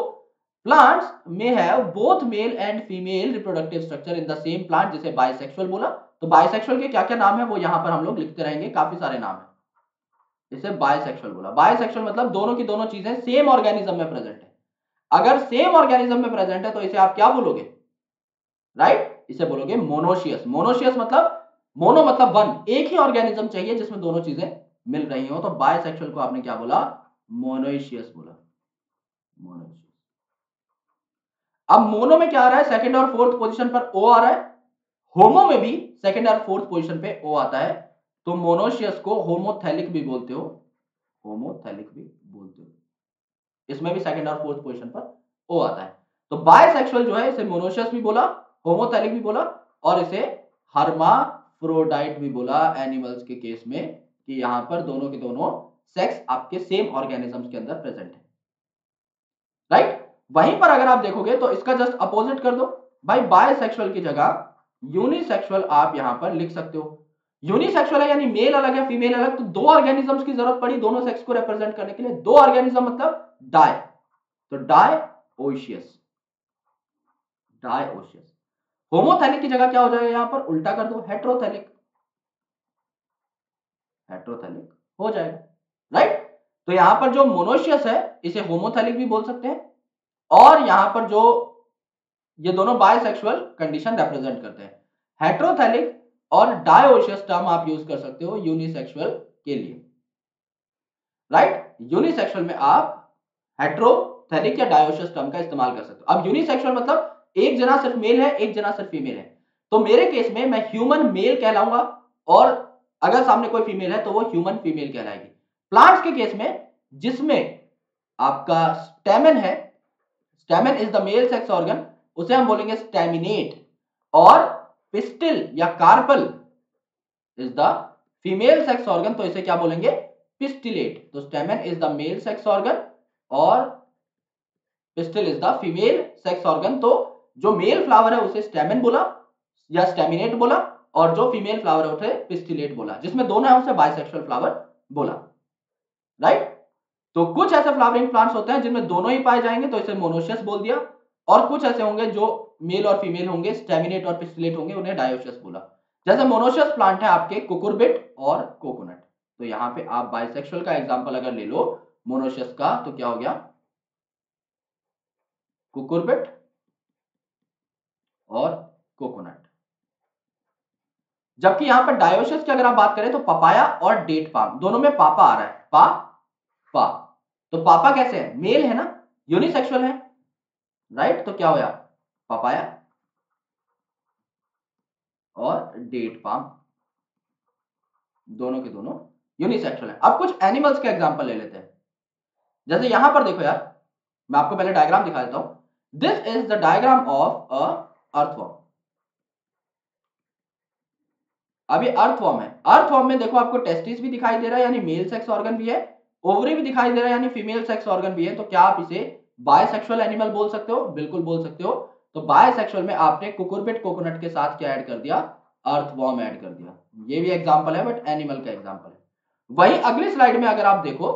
प्लांट्स में have both male and female reproductive structure in the same plant जिसे बाइसेक्सुअल बोला। तो बाइसेक्सुअल के क्या क्या नाम है वो यहाँ पर हम लोग लिखते रहेंगे, काफ़ी सारे नाम है। इसे बाइसेक्सुअल बोला। बाइसेक्सुअल मतलब दोनों की दोनों चीज़ें सेम ऑर्गेनिज्म में प्रेजेंट है। अगर सेम ऑर्गेनिज्म में प्रेजेंट है तो इसे आप क्या बोलोगे? राइट इसे बोलोगे मोनोशियस मोनोशियस मतलब मोनो मतलब वन एक ही ऑर्गेनिज्म चाहिए जिसमें दोनों चीज़ें मिल रही हो। तो बायसेक्सुअल को आपने क्या बोला? मोनोशियस बोला। मोनोशियस अब मोनो में क्या आ रहा है? सेकंड और फोर्थ पोजीशन पर ओ आ रहा है। होमो में भी सेकेंड और फोर्थ पोजिशन पे ओ आता है। तो मोनोशियस को होमोथैलिक भी बोलते हो। होमोथैलिक भी बोलते हो। इसमें भी सेकेंड और फोर्थ पोजीशन पर ओ आता है। तो बायसेक्सुअल जो है, इसे मोनोशियस भी बोला, होमोथैलिक भी बोला और इसे हर्माफ्रोडाइट भी बोला एनिमल्स के केस में कि यहाँ पर दोनों के दोनों सेक्स आपके सेम ऑर्गेनिजम्स के अंदर प्रेजेंट है। राइट वहीं पर अगर आप देखोगे तो इसका जस्ट अपोजिट कर दो। भाई बायसेक्सुअल की जगह यूनिसेक्सुअल आप यहाँ पर लिख सकते हो। यूनिसेक्सुअल है यानी मेल अलग है, फीमेल अलग तो दो ऑर्गेनिजम्स की ज़रूरत पड़ी दोनों सेक्स को रिप्रेजेंट करने के लिए। दो ऑर्गेनिज्म मतलब डाय तो dioecious dioecious homothallic की जगह क्या हो जाएगा यहाँ पर? उल्टा कर दो, हेट्रोथैलिक। हेट्रोथैलिक हो जाएगा, राइट? तो यहाँ पर जो मोनोशियस है, इसे होमोथैलिक भी बोल सकते हैं। और यहाँ पर जो ये दोनों बायसेक्सुअल कंडीशन रिप्रेजेंट करते हैं। हेट्रोथैलिक और डायोशियस टर्म आप यूज़ कर सकते हो यूनिसेक्सुअल के लिए। राइट यूनिसेक्सुअल में आप हेट्रोथैलिक या डायोशियस टर्म का इस्तेमाल कर सकते हो। अब यूनिसेक्सुअल मतलब एक जना सिर्फ़ मेल है, एक जना सिर्फ़ फीमेल है। तो मेरे केस में मैं ह्यूमन मेल कहलाऊँगा और अगर सामने कोई फीमेल है तो वो ह्यूमन फीमेल कहलाएगी। प्लांट्स के केस में जिसमें आपका स्टेमन है stamen is the male sex organ उसे हम बोलेंगे स्टेमिनेट और पिस्टिल या carpel is the female sex organ तो इसे क्या बोलेंगे? पिस्टिलेट तो stamen is the male sex organ और pistil is the female sex organ तो जो मेल फ्लावर है, उसे स्टेमन बोला या स्टेमिनेट बोला और जो फीमेल फ्लावर है, उसे पिस्टिलेट बोला, जिसमें दोनों है, उसे बाइसेक्सुअल फ्लावर बोला। राइट तो कुछ ऐसे फ्लावरिंग प्लांट्स होते हैं जिनमें दोनों ही पाए जाएँगे तो इसे मोनोशियस बोल दिया। और कुछ ऐसे होंगे जो मेल और फीमेल होंगे स्टेमिनेट और पिस्टिलेट होंगे, उन्हें डायोशियस बोला। जैसे मोनोशियस प्लांट है आपके कुकुरबिट और कोकोनट तो यहाँ पे आप बाइसेक्सुअल का एग्जांपल अगर ले लो मोनोशियस का तो क्या हो गया? कुकुरबिट और कोकोनट जबकि यहाँ पर डायोशियस की अगर आप बात करें तो पपाया और डेट पाम दोनों में पापा आ रहा है। पा पा। तो पापा कैसे है? मेल है ना? यूनिसेक्सुअल है। राइट तो क्या होया? पपाया। और डेट पाम दोनों के दोनों यूनिसेक्सुअल है। अब कुछ एनिमल्स के एग्जांपल ले लेते हैं। जैसे यहाँ पर देखो यार, मैं आपको पहले डायग्राम दिखा देता हूँ। This is the diagram of a earthworm ये अर्थवॉर्म है। अर्थवॉर्म में देखो आपको टेस्टिस भी दिखाई दे रहा है, यानी मेल सेक्स ऑर्गन भी है ओवरी भी दिखाई दे रहा है, यानी फीमेल सेक्स ऑर्गन भी है। तो क्या आप इसे बायसेक्सुअल एनिमल बोल सकते हो? बिल्कुल बोल सकते हो। तो बायसेक्सुअल में आपने कुकुरबिट कोकोनट के साथ क्या ऐड कर दिया? अर्थ अर्थवॉर्म ऐड कर दिया। ये भी एग्ज़ाम्पल है बट एनिमल का एग्ज़ाम्पल है। वही अगली स्लाइड में अगर आप देखो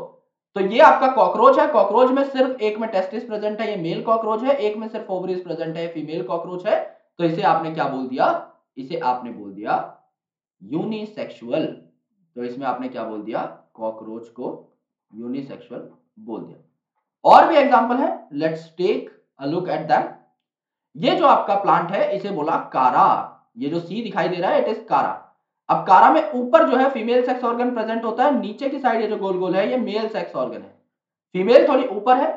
तो ये आपका कॉकरोच है। कॉकरोच में सिर्फ़ एक में टेस्टिस प्रेजेंट है, ये मेल कॉकरोच है। एक में सिर्फ़ ओवरीज प्रेजेंट है फीमेल कॉकरोच है। तो इसे आपने क्या बोल दिया? इसे आपने बोल दिया यूनिसेक्सुअल तो इसमें आपने क्या बोल दिया? कॉकरोच को यूनिसेक्सुअल बोल दिया। और भी एग्जांपल है let's take a look at them ये जो आपका प्लांट है, इसे बोला कारा ये जो सी दिखाई दे रहा है इट इज़ कारा अब कारा में ऊपर जो है फीमेल सेक्स ऑर्गन प्रेजेंट होता है, नीचे की साइड ये जो गोल गोल है, ये मेल सेक्स ऑर्गन है. फीमेल थोड़ी ऊपर है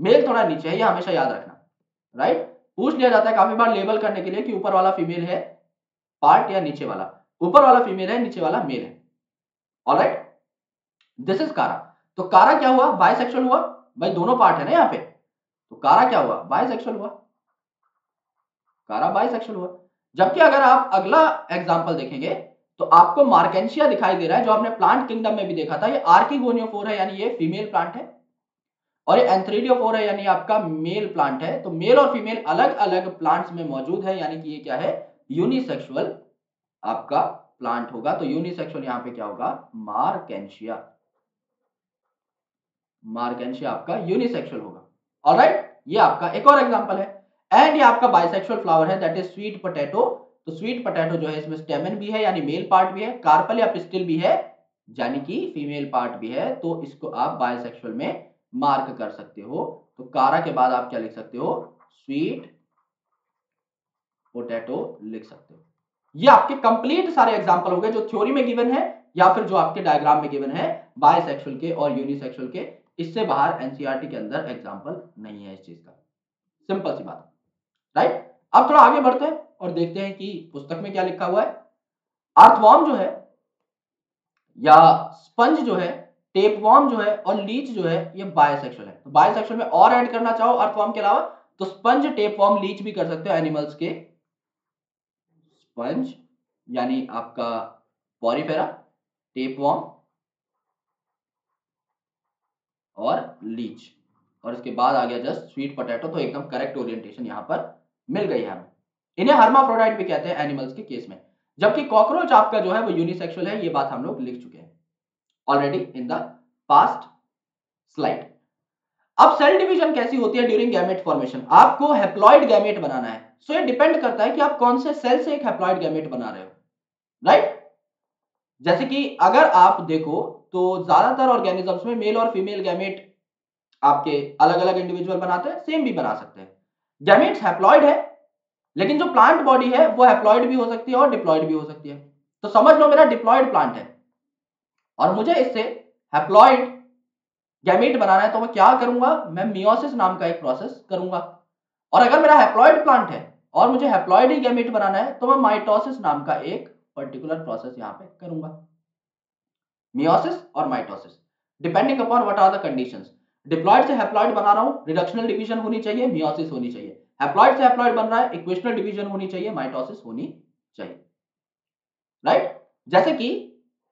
मेल थोड़ा नीचे है, ये हमेशा याद रखना. राइट पूछ लिया जाता है काफ़ी बार लेबल करने के लिए कि ऊपर वाला फीमेल है पार्ट या नीचे वाला. ऊपर वाला फीमेल है, नीचे वाला मेल है. ऑलराइट दिस इज़ कारा तो कारा क्या हुआ? बायसेक्सुअल हुआ. भाई, दोनों पार्ट है ना यहाँ पे? तो कारा क्या हुआ? बायसेक्सुअल हुआ। कारा बायसेक्सुअल हुआ। जबकि अगर आप अगला एग्ज़ाम्पल देखेंगे तो आपको मार्केंशिया दिखाई दे रहा है, जो आपने प्लांट किंगडम में भी देखा था। ये आर्किगोनियोफोर है, यानी ये फीमेल प्लांट है। और ये एंथ्रीडियोफोर है, यानी आपका मेल प्लांट है। तो मेल और फीमेल अलग अलग प्लांट्स में मौजूद है, यानी कि ये क्या है? यूनिसेक्सुअल आपका प्लांट होगा। तो यूनिसेक्सुअल यहाँ पे क्या होगा? मार्केंशिया मार्केंशिया आपका यूनिसेक्सुअल होगा। ऑलराइट ये आपका एक और एग्जांपल है। एंड ये आपका बाइसेक्सुअल फ्लावर है दैट इज़ स्वीट पोटैटो तो स्वीट पोटैटो जो है, इसमें स्टेमन भी है, यानी मेल पार्ट भी है कार्पल या पिस्टिल भी है, यानी कि फीमेल पार्ट भी है तो इसको आप बायसेक्सुअल में मार्क कर सकते हो। तो कारा के बाद आप क्या लिख सकते हो? स्वीट पोटैटो लिख सकते हो। ये आपके कंप्लीट सारे एग्जांपल हो गए, जो थ्योरी में गिवन है, या फिर जो आपके डायग्राम में गिवन है बायसेक्सुअल के और यूनिसेक्सुअल के। इससे बाहर एनसीईआरटी के अंदर एग्जांपल नहीं है इस चीज़ का। सिंपल सी बात। राइट अब थोड़ा आगे बढ़ते हैं और देखते हैं कि पुस्तक में क्या लिखा हुआ है। अर्थवॉर्म जो है या स्पंज जो है टेपवॉर्म जो है और लीच जो है, ये बायोसेक्सुअल है। तो बायोसेक्सुअल में और ऐड करना चाहो अर्थवॉर्म के अलावा तो स्पंज टेपवॉर्म लीच भी कर सकते हो एनिमल्स के। स्पंज यानी आपका पॉरीफेरा टेपवॉर्म और लीच। और इसके बाद आ गया जस्ट स्वीट पोटैटो तो एकदम करेक्ट ओरिएंटेशन यहाँ पर मिल गई है। इन्हें हर्माफ्रोडाइट भी कहते हैं एनिमल्स के केस में। जबकि कॉकरोच आपका जो है वो यूनिसेक्सुअल है ये बात हम लोग लिख चुके हैं। Already in the past slide अब सेल डिवीज़न कैसी होती है ड्यूरिंग गैमेट फॉर्मेशन आपको हेप्लॉइड गैमेट बनाना है। सो so, ये डिपेंड करता है कि आप कौन से सेल से एक हेप्लॉइड गैमेट बना रहे हो। राइट? जैसे कि अगर आप देखो तो ज़्यादातर ऑर्गेनिजम्स में मेल और फीमेल गैमेट आपके अलग अलग इंडिविजुअल बनाते हैं सेम भी बना सकते हैं। गैमेट्स हैप्लॉइड है, लेकिन जो प्लांट बॉडी है, वो हैप्लॉइड भी हो सकती है और डिप्लॉइड भी हो सकती है। तो समझ लो मेरा डिप्लॉइड प्लांट है। और मुझे इससे हैप्लॉइड गैमेट बनाना है तो मैं क्या करूँगा? मैं मियोसिस नाम का एक प्रोसेस करूँगा। और अगर मेरा हैप्लॉइड प्लांट है और मुझे हैप्लॉइड ही गैमेट बनाना है तो मैं माइटोसिस नाम का एक पर्टिकुलर प्रोसेस यहाँ पे करूँगा। मियोसिस और mitosis depending upon what are the conditions diploid से हैप्लॉइड बना रहा हूँ रिडक्शनल डिवीज़न होनी चाहिए मियोसिस होनी चाहिए। हैप्लॉइड से हैप्लॉइड बन रहा है इक्वेशनल डिवीज़न होनी चाहिए माइटोसिस होनी चाहिए। Right right? जैसे कि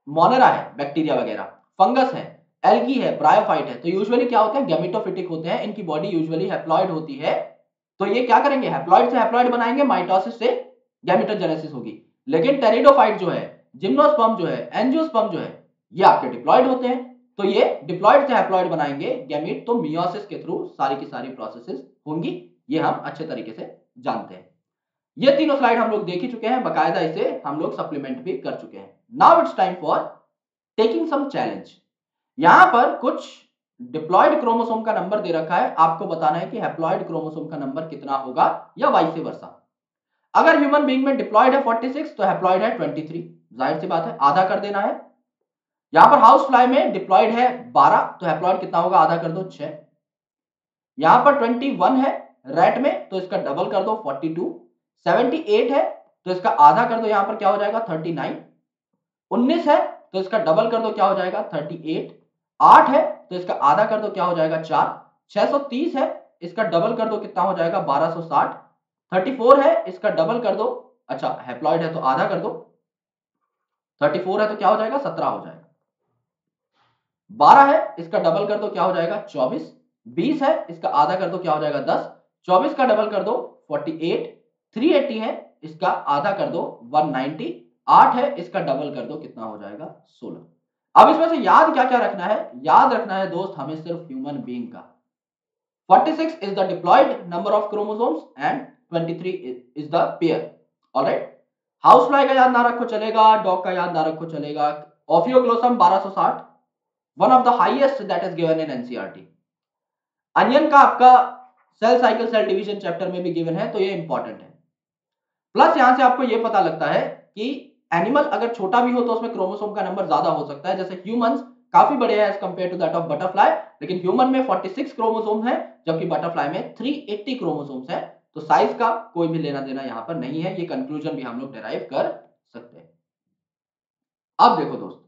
मोनरा है बैक्टीरिया वगैरह। फंगस है एल्गी है ब्रायोफाइट है। तो यूजुअली क्या होते हैं? गैमेटोफिटिक होते हैं। इनकी बॉडी यूजुअली हैप्लॉइड होती है। तो ये क्या करेंगे? हैप्लॉइड से हैप्लॉइड बनाएँगे माइटोसिस से गैमेटोजेनेसिस होगी। लेकिन टेरिडोफाइट जो है, जिम्नोस्पर्म जो है, एंजियोस्पर्म जो है, ये आपके डिप्लॉइड होते हैं। तो ये डिप्लॉइड से हैप्लॉइड बनाएँगे गैमेट तो मियोसिस के थ्रू सारी की सारी प्रोसेसेस होंगी, ये हम अच्छे तरीके से जानते हैं। ये तीनों स्लाइड हम लोग देख ही चुके हैं, बकायदा इसे हम लोग सप्लीमेंट भी कर चुके हैं। Now it's time for taking some challenge यहाँ पर कुछ डिप्लॉयड क्रोमोसोम का नंबर दे रखा है। आपको बताना है कि हैप्लॉयड क्रोमोसोम का नंबर कितना होगा या वाइस वर्षा अगर ह्यूमन बींग में डिप्लॉयड है 46 तो हैप्लॉयड है 23 ज़ाहिर सी बात है, आधा कर देना है। यहाँ पर हाउस फ्लाई में डिप्लॉयड है 12 तो हैप्लॉयड कितना होगा? आधा कर दो 6 यहाँ पर 21 है रेट में तो इसका डबल कर दो 42 78 है तो इसका आधा कर दो, यहाँ पर क्या हो जाएगा? 39 19 है तो इसका डबल कर दो, क्या हो जाएगा? 38 8 है तो इसका आधा कर दो, क्या हो जाएगा? 4 630 है, इसका डबल कर दो, कितना हो जाएगा? 1260 34 है, इसका डबल कर दो। अच्छा हैप्लॉइड है तो आधा कर दो। 34 है तो क्या हो जाएगा? 17 हो जाएगा। 12 है, इसका डबल कर दो, क्या हो जाएगा? 24 20 है, इसका आधा कर दो, क्या हो जाएगा? 10 24 का डबल कर दो 48 380 है, इसका आधा कर दो 190 8 है, इसका डबल कर दो, कितना हो जाएगा? 16 अब इसमें से याद क्या क्या रखना है? याद रखना है दोस्त, हमें सिर्फ़ ह्यूमन बींग का। 46 is the diploid number of chromosomes and 23 is the pair alright house fly का याद ना रखो चलेगा डॉग का याद ना रखो चलेगा Ophioglossum 1260 one of the highest that is given in NCERT onion का आपका cell cycle cell division chapter में भी गिवन है तो ये इंपॉर्टेंट है प्लस यहाँ से आपको ये पता लगता है कि एनिमल अगर छोटा भी हो तो उसमें क्रोमोसोम का नंबर ज़्यादा हो सकता है जैसे ह्यूमंस काफ़ी बड़े हैं as compare to that of butterfly लेकिन ह्यूमन में 46 क्रोमोसोम है, जबकि बटरफ्लाई में 380 क्रोमोसोम्स है. तो साइज़ का कोई भी लेना देना यहाँ पर नहीं है ये कंक्लूजन भी हम लोग डिराइव कर सकते हैं। अब देखो दोस्त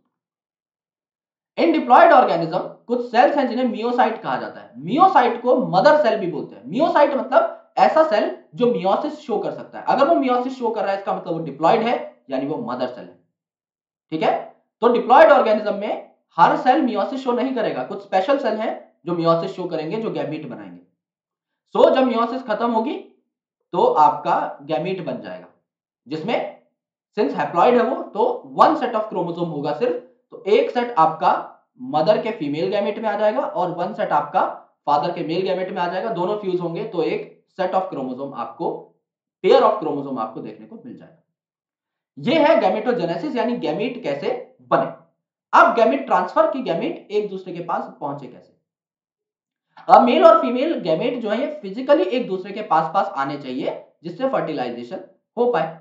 इन डिप्लॉयड ऑर्गेनिज्म कुछ सेल्स हैं जिन्हें मियोसाइट कहा जाता है। मियोसाइट को मदर सेल भी बोलते हैं। मियोसाइट मतलब ऐसा सेल जो मियोसिस शो कर सकता है। अगर वो मियोसिस शो कर रहा है इसका मतलब वो डिप्लॉयड है यानी वो मदर सेल है। ठीक है? तो डिप्लॉयड ऑर्गेनिज्म में हर सेल मियोसिस शो नहीं करेगा। कुछ स्पेशल सेल हैं जो मियोसिस शो करेंगे जो गैमीट बनाएँगे। सो so, जब मियोसिस खत्म होगी तो आपका गैमीट बन जाएगा। जिसमें सिंस हैप्लॉइड है वो तो वन सेट ऑफ़ क्रोमोसोम होगा सिर्फ़ तो एक सेट आपका मदर के फीमेल गैमेट में आ जाएगा और वन सेट आपका फादर के मेल गैमेट में आ जाएगा। दोनों फ्यूज होंगे तो एक सेट ऑफ़ क्रोमोसोम आपको पेयर ऑफ़ क्रोमोसोम आपको देखने को मिल जाएगा। यह है गैमेटोजेनेसिस यानी गैमेट कैसे बने। अब गैमेट ट्रांसफ़र की गैमेट एक दूसरे के पास पहुँचे कैसे? अब मेल और फीमेल गैमेट जो है फिजिकली एक दूसरे के पास पास आने चाहिए, जिससे फर्टिलाइजेशन हो पाए।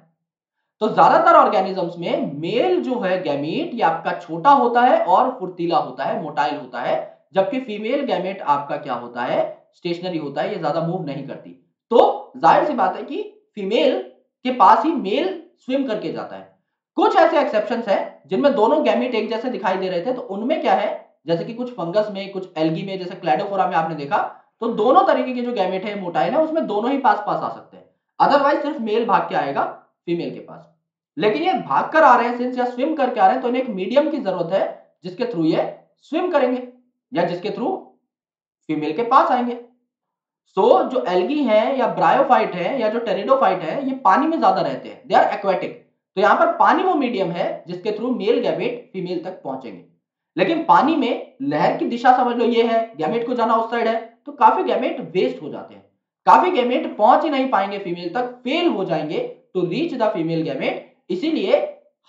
तो ज़्यादातर ऑर्गेनिजम्स में मेल जो है गैमेट ये आपका छोटा होता है और फुर्तीला होता है मोटाइल होता है, जबकि फीमेल गैमेट आपका क्या होता है स्टेशनरी होता है, ये ज़्यादा मूव नहीं करती। तो ज़ाहिर सी बात है कि फीमेल के पास ही मेल स्विम करके जाता है। कुछ ऐसे एक्सेप्शन है जिनमें दोनों गैमेट एक जैसे दिखाई दे रहे थे तो उनमें क्या है जैसे कि कुछ फंगस में कुछ एल्गी में जैसे क्लैडोफोरा में आपने देखा तो दोनों तरीके के जो गैमेट है मोटाइल है उसमें दोनों ही पास पास आ सकते हैं। अदरवाइज़ सिर्फ़ मेल भाग के आएगा फीमेल के पास। लेकिन ये भाग कर आ रहे हैं सिंस या स्विम करके आ रहे हैं तो इन्हें एक मीडियम की ज़रूरत है जिसके थ्रू ये स्विम करेंगे या जिसके थ्रू फीमेल के पास आएँगे। सो so, जो एल्गी है या ब्रायोफाइट है या जो टेरिडोफाइट है ये पानी में ज़्यादा रहते हैं। दे आर एक्वेटिक तो यहाँ पर पानी वो मीडियम है जिसके थ्रू मेल गैमेट फीमेल तक पहुँचेंगे। लेकिन पानी में लहर की दिशा समझ लो, ये है, गैमेट को जाना उस साइड है तो काफ़ी गैमेट वेस्ट हो जाते हैं। काफ़ी गैमेट पहुँच ही नहीं पाएँगे फीमेल तक फेल हो जाएँगे to reach the female gamete. इसीलिए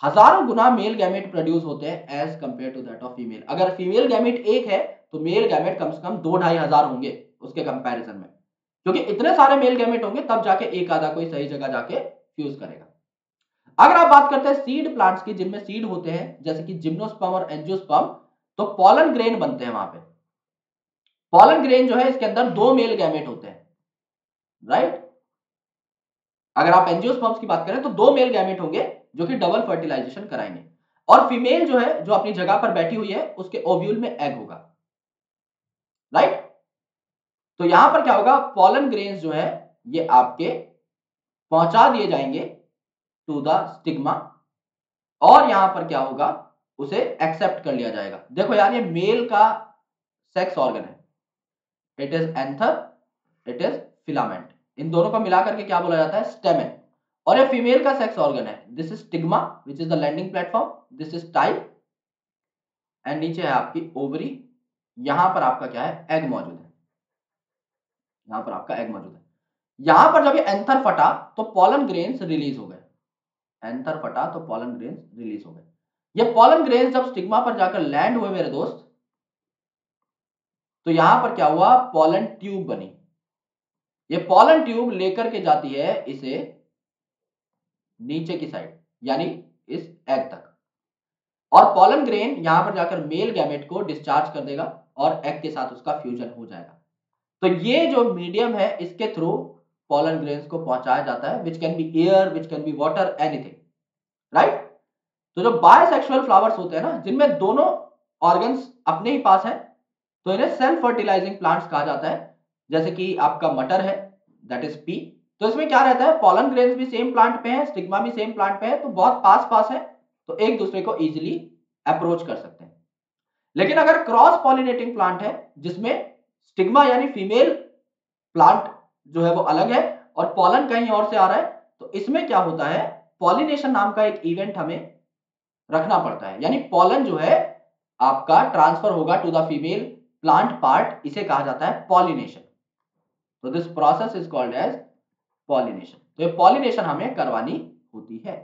हज़ारों गुना मेल गैमेट प्रोड्यूस होते हैं as compare to that of female अगर फीमेल गैमेट एक है तो मेल गैमेट कम से कम दो ढाई हज़ार होंगे उसके कंपैरिजन में। क्योंकि इतने सारे मेल गैमेट होंगे, तब जाके एक आधा कोई सही जगह जाके फ्यूज करेगा। अगर आप बात करते हैं सीड प्लांट्स की, जिनमें सीड होते हैं, जैसे कि जिम्नोस्पम और एंजियोस्पम तो पॉलन ग्रेन बनते हैं वहाँ पे। पॉलन ग्रेन जो है, इसके अंदर दो मेल गैमेट होते हैं। राइट अगर आप एंजियोस्पर्म्स की बात करें तो दो मेल गैमेट होंगे, जो कि डबल फर्टिलाइजेशन कराएँगे। और फीमेल जो है, जो अपनी जगह पर बैठी हुई है, उसके ओव्यूल में एग होगा। राइट तो यहाँ पर क्या होगा? पॉलन ग्रेन जो है, ये आपके पहुँचा दिए जाएँगे टू द स्टिग्मा और यहाँ पर क्या होगा? उसे एक्सेप्ट कर लिया जाएगा। देखो यार, ये मेल का सेक्स ऑर्गन है। It is anther it is filament इन दोनों को मिलाकर के क्या बोला जाता है? स्टेमेन और ये फीमेल का सेक्स ऑर्गन है। This is stigma which is the landing platform this is type and नीचे है आपकी ओवरी यहाँ पर आपका क्या है? एग मौजूद है। यहाँ पर आपका एग मौजूद है। यहाँ पर जब ये एंथर फटा तो पॉलन ग्रेन्स रिलीज़ हो गए। एंथर फटा तो पॉलन ग्रेन्स रिलीज़ हो गए। ये पॉलन ग्रेन्स जब स्टिग्मा पर जाकर लैंड हुए मेरे दोस्त तो यहाँ पर क्या हुआ? पॉलन ट्यूब बनी। ये पॉलन ट्यूब लेकर के जाती है इसे नीचे की साइड यानी इस एग तक। और पॉलन ग्रेन यहाँ पर जाकर मेल गैमेट को डिस्चार्ज कर देगा और एग के साथ उसका फ्यूजन हो जाएगा। तो ये जो मीडियम है, इसके थ्रू पॉलन ग्रेन्स को पहुँचाया जाता है which can be air which can be water anything right तो जो बायसेक्सुअल फ्लावर्स होते हैं ना, जिनमें दोनों ऑर्गन्स अपने ही पास हैं तो इन्हें सेल्फ फर्टिलाइजिंग प्लांट्स कहा जाता है, जैसे कि आपका मटर है दैट इज़ पी तो इसमें क्या रहता है पॉलन ग्रेन्स भी सेम प्लांट पे है स्टिग्मा भी सेम प्लांट पे है तो बहुत पास पास है तो एक दूसरे को इजिली अप्रोच कर सकते हैं। लेकिन अगर क्रॉस पॉलिनेटिंग प्लांट है, जिसमें स्टिग्मा यानी फीमेल प्लांट जो है वो अलग है और पॉलन कहीं और से आ रहा है तो इसमें क्या होता है? पॉलिनेशन नाम का एक इवेंट हमें रखना पड़ता है। यानी पॉलन जो है, आपका ट्रांसफ़र होगा to the female plant part इसे कहा जाता है पॉलिनेशन तो this process is called as pollination तो ये पॉलिनेशन हमें करवानी होती है।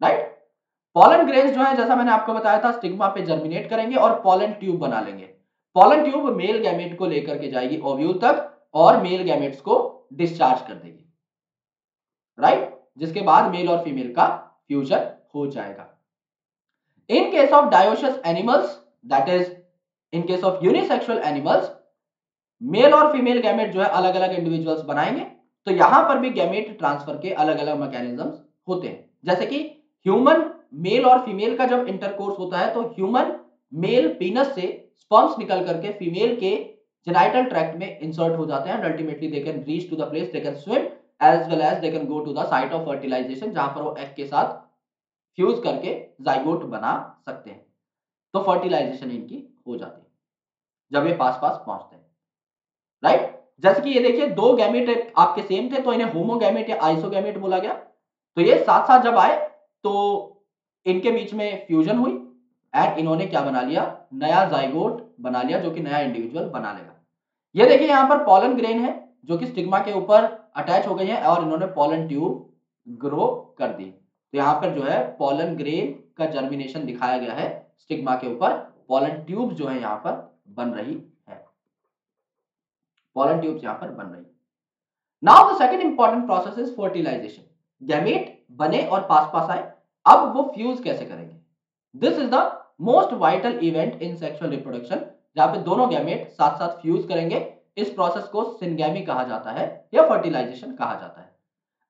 राइट पॉलन ग्रेन्स जो है, जैसा मैंने आपको बताया था स्टिग्मा पे जर्मिनेट करेंगे और पॉलन ट्यूब बना लेंगे। पॉलन ट्यूब मेल गैमेट को लेकर के जाएगी ओव्यूल तक और मेल गैमेट्स को डिस्चार्ज कर देगी। Right right? जिसके बाद मेल और फीमेल का फ्यूजन हो जाएगा। In case of dioecious animals that is in case of unisexual animals male और फीमेल गैमेट जो है अलग अलग इंडिविजुअल्स बनाएँगे। तो यहाँ पर भी गैमेट ट्रांसफ़र के अलग अलग मैकेनिज्म होते हैं। जैसे कि ह्यूमन मेल और फीमेल का जब इंटरकोर्स होता है तो ह्यूमन मेल पीनस से स्पर्म्स निकल करके फीमेल के जेनाइटल ट्रैक्ट में इंसर्ट हो जाते हैं ultimately they can reach to the place they can swim as well as they can go to the site of fertilization जहाँ पर वो एग के साथ फ्यूज करके जाइगोट बना सकते हैं। तो फर्टिलाइजेशन इनकी हो जाती है, जब ये पास पास पहुँचते हैं। राइट जैसे कि ये देखिए, दो गैमेट आपके सेम थे तो इन्हें होमोगैमेट या आइसोगैमेट बोला गया। तो ये साथ साथ जब आए तो इनके बीच में फ्यूजन हुई एंड इन्होंने क्या बना लिया? नया जाइगोट बना लिया, जो कि नया इंडिविजुअल बना लेगा। ये देखिए यहाँ पर पॉलन ग्रेन है, जो कि स्टिग्मा के ऊपर अटैच हो गई है और इन्होंने पॉलन ट्यूब ग्रो कर दी। तो यहाँ पर जो है पॉलन ग्रेन का जर्मिनेशन दिखाया गया है स्टिग्मा के ऊपर। पॉलन ट्यूब जो है यहाँ पर बन रही है। पॉलन ट्यूब यहाँ पर बन रही। Now the second important process is fertilization gamete बने और पास पास आए। अब वो फ्यूज कैसे करेंगे? This is the most vital event in sexual reproduction जहाँ पे दोनों गैमेट साथ साथ फ्यूज करेंगे। इस प्रोसेस को सिनगैमी कहा जाता है या फर्टिलाइजेशन कहा जाता है।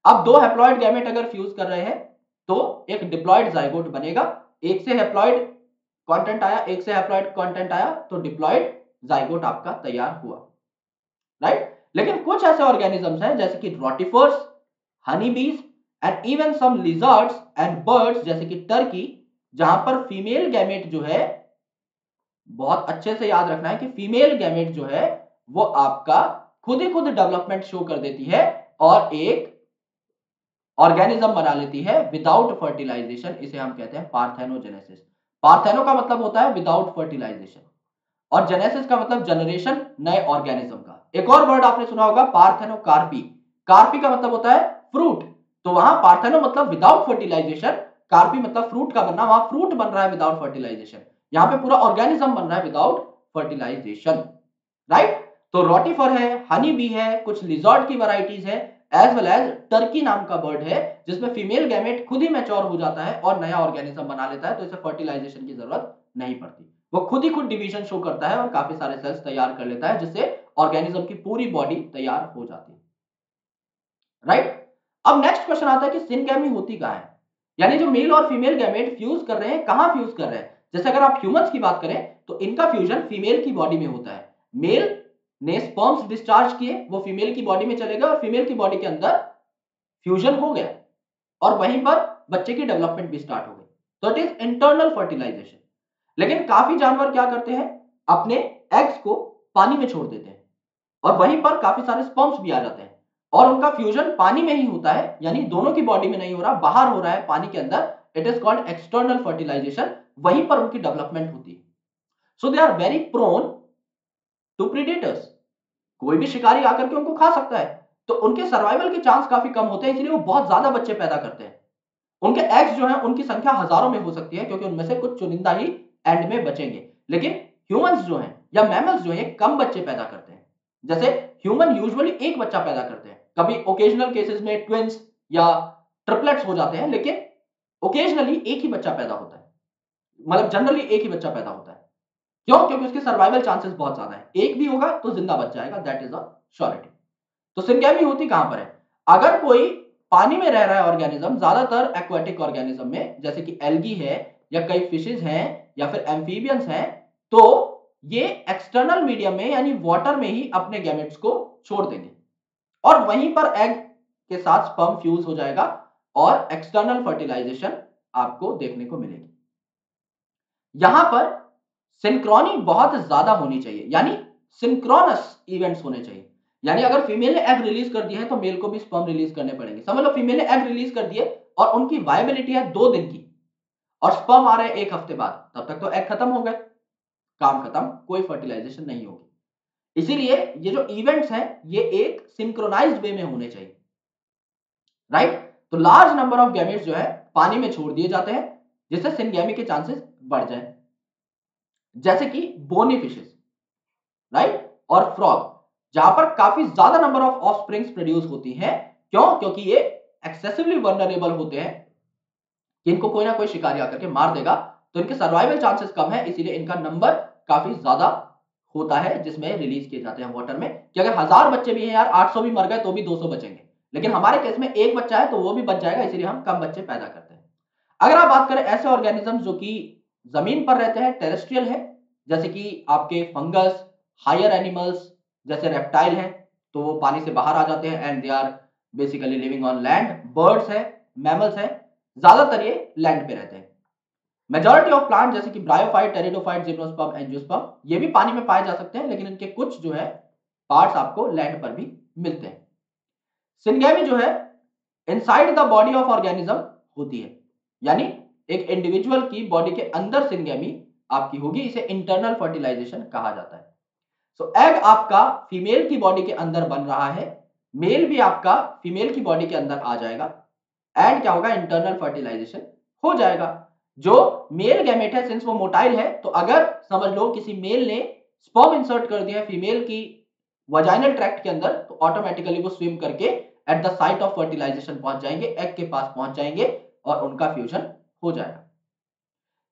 अब दो हेप्लॉइड गैमेट अगर फ्यूज कर रहे हैं तो एक डिप्लॉइड जाइगोट बनेगा। एक से हेप्लॉइड कंटेंट आया, एक से हेप्लॉइड कंटेंट आया तो डिप्लॉइड जाइगोट आपका तैयार हुआ। राइट लेकिन कुछ ऐसे ऑर्गेनिजम्स हैं, जैसे कि rotifers honey bees and even some lizards and birds जैसे कि टर्की जहाँ पर फीमेल गैमेट जो है बहुत अच्छे से याद रखना है कि फीमेल गैमेट जो है, वो आपका खुद ही खुद डेवलपमेंट शो कर देती है और एक ऑर्गेनिज्म बना लेती है विदाउट फर्टिलाइजेशन इसे हम कहते हैं पार्थेनोजेनेसिस पार्थेनो का मतलब होता है विदाउट फर्टिलाइजेशन और जेनेसिस का मतलब जनरेशन नए ऑर्गेनिज्म का। एक और वर्ड आपने सुना होगा पार्थेनो कार्पी कार्पी का मतलब होता है फ्रूट तो वहाँ पार्थेनो मतलब विदाउट फर्टिलाइजेशन कार्पी मतलब फ्रूट का बनना, वहाँ फ्रूट बन रहा है विदाउट फर्टिलाइजेशन यहाँ पे पूरा ऑर्गेनिज्म बन रहा है विदाउट फर्टिलाइजेशन राइट तो रोटीफर है हनी बी है, कुछ लिजॉर्ड की वराइटीज है एज वेल एज टर्की नाम का बर्ड है, जिसमें फीमेल गैमेट खुद ही मैच्योर हो जाता है और नया ऑर्गेनिज्म बना लेता है तो इसे फर्टिलाइजेशन की ज़रूरत नहीं पड़ती। वो खुद ही खुद डिवीज़न शो करता है और काफ़ी सारे सेल्स तैयार कर लेता है, जिससे ऑर्गेनिज्म की पूरी बॉडी तैयार हो जाती है। राइट अब नेक्स्ट क्वेश्चन आता है कि सिनगैमी होती कहाँ है? यानी जो मेल और फीमेल गैमेट फ्यूज कर रहे हैं, कहाँ फ्यूज कर रहे हैं? जैसे अगर आप ह्यूमंस की बात करें तो इनका फ्यूजन फीमेल की बॉडी में होता है। मेल ने स्पर्म्स डिस्चार्ज किए, वो फीमेल की बॉडी में चले गए और फीमेल की बॉडी के अंदर फ्यूजन हो गया। और वहीं पर बच्चे की डेवलपमेंट भी स्टार्ट हो गई। तो इट इज़ इंटरनल फर्टिलाइजेशन लेकिन काफ़ी जानवर क्या करते हैं? अपने एग्स को पानी में छोड़ देते हैं। और वहीं पर काफ़ी सारे स्पर्म्स भी आ जाते हैं। और उनका फ्यूजन पानी में ही होता है, यानी दोनों की बॉडी में नहीं हो रहा, बाहर हो रहा है, पानी के अंदर। It is called external fertilization वहीं पर उनकी डेवलपमेंट होती है। So they are very prone to predators कोई भी शिकारी आकर के उनको खा सकता है। तो उनके सर्वाइवल के चांस काफ़ी कम होते हैं, इसलिए वो बहुत ज़्यादा बच्चे पैदा करते हैं। उनके एग्स जो है, उनकी संख्या हज़ारों में हो सकती है, क्योंकि उनमें से कुछ चुनिंदा ही एंड में बचेंगे। लेकिन ह्यूमंस जो हैं, या मैमल्स जो हैं कम बच्चे पैदा करते हैं। जैसे ह्यूमन यूजुअली एक बच्चा पैदा करते हैं। कभी ओकेजनल केसेस में ट्विंस या ट्रिपलेट्स हो जाते हैं, लेकिन ओकेजनली एक ही बच्चा पैदा होता है। मतलब जनरली एक ही बच्चा पैदा होता है। क्यों? क्योंकि उसके सर्वाइवल चांसेस बहुत ज़्यादा है। एक भी होगा तो ज़िंदा बच जाएगा दैट इज़ अ श्योरिटी तो सिंगैमी होती कहाँ पर है? अगर कोई पानी में रह रहा है ऑर्गेनिज्म ज़्यादातर एक्वाटिक ऑर्गेनिज्म में, जैसे कि एल्गी है, या कई फिशेज हैं, या फिर एम्फीबियंस हैं तो ये एक्सटर्नल मीडियम में, यानी वाटर में ही अपने गैमेट्स को छोड़ देंगे। और वहीं पर एग के साथ स्पर्म फ्यूज हो जाएगा और एक्सटर्नल फर्टिलाइजेशन आपको देखने को मिलेगी। यहाँ पर सिंक्रोनी बहुत ज़्यादा होनी चाहिए, यानी सिंक्रोनस इवेंट्स होने चाहिए। यानी अगर फीमेल ने एग रिलीज़ कर दिया है तो मेल को भी स्पर्म रिलीज़ करने पड़ेंगे। समझ लो फीमेल ने एग रिलीज़ कर दिए और उनकी वायबिलिटी है दो दिन की, और स्पर्म आ रहे हैं एक हफ़्ते बाद, तब तक तो एग खत्म हो गए। काम खत्म, कोई फर्टिलाइजेशन नहीं होगी। इसीलिए ये जो इवेंट्स हैं, ये एक सिंक्रोनाइज्ड वे में होने चाहिए। राइट तो लार्ज नंबर ऑफ़ गैमेट्स जो है, पानी में छोड़ दिए जाते हैं जिससे सिंगैमी के चांसेस बढ़ जाए। जैसे कि बोनी फिशेस राइट और फ्रॉग जहाँ पर काफ़ी ज़्यादा नंबर ऑफ़ ऑफ़ प्रोड्यूस होती हैं। क्यों? क्योंकि ये एक्सेसिवली वर्नरेबल होते हैं। इनको कोई ना कोई शिकारी आकर के मार देगा तो इनके सर्वाइवल चांसेस कम है, इसीलिए इनका नंबर काफ़ी ज़्यादा होता है, जिसमें रिलीज़ किए जाते हैं वाटर में। कि अगर हज़ार बच्चे भी हैं यार 800 भी मर गए तो भी 200 बचेंगे। लेकिन हमारे केस में एक बच्चा है तो वो भी बच जाएगा, इसीलिए हम कम बच्चे पैदा करते हैं। अगर आप बात करें ऐसे ऑर्गेनिज्म जो कि ज़मीन पर रहते हैं टेरेस्ट्रियल है, जैसे कि आपके फंगस हायर एनिमल्स जैसे रेप्टाइल है तो वो पानी से बाहर आ जाते हैं and they are basically living on land birds है मैमल्स है, ज़्यादातर ये लैंड पे रहते हैं। मेजोरिटी ऑफ़ प्लांट जैसे कि ब्रायोफाइट टेरिडोफाइट जिम्नोस्पर्म एंजियोस्पर्म ये भी पानी में पाए जा सकते हैं, लेकिन इनके कुछ जो है पार्ट्स आपको लैंड पर भी मिलते हैं। सिंगेमी जो है inside the body of organism होती है। यानी एक इंडिविजुअल की बॉडी के अंदर सिंगेमी आपकी होगी इसे इंटरनल फर्टिलाइजेशन कहा जाता है। सो so, एग आपका फीमेल की बॉडी के अंदर बन रहा है मेल भी आपका फीमेल की बॉडी के अंदर आ जाएगा। एंड क्या होगा? इंटरनल फर्टिलाइजेशन हो जाएगा। जो मेल गैमेट है सिंस वो मोटाइल है तो अगर समझ लो किसी मेल ने स्पर्म इंसर्ट कर दिया है फीमेल की वजाइनल ट्रैक्ट के अंदर तो ऑटोमेटिकली वो स्विम करके at the site of fertilization पहुँच जाएँगे एग के पास पहुँच जाएँगे। और उनका फ्यूजन हो जाएगा।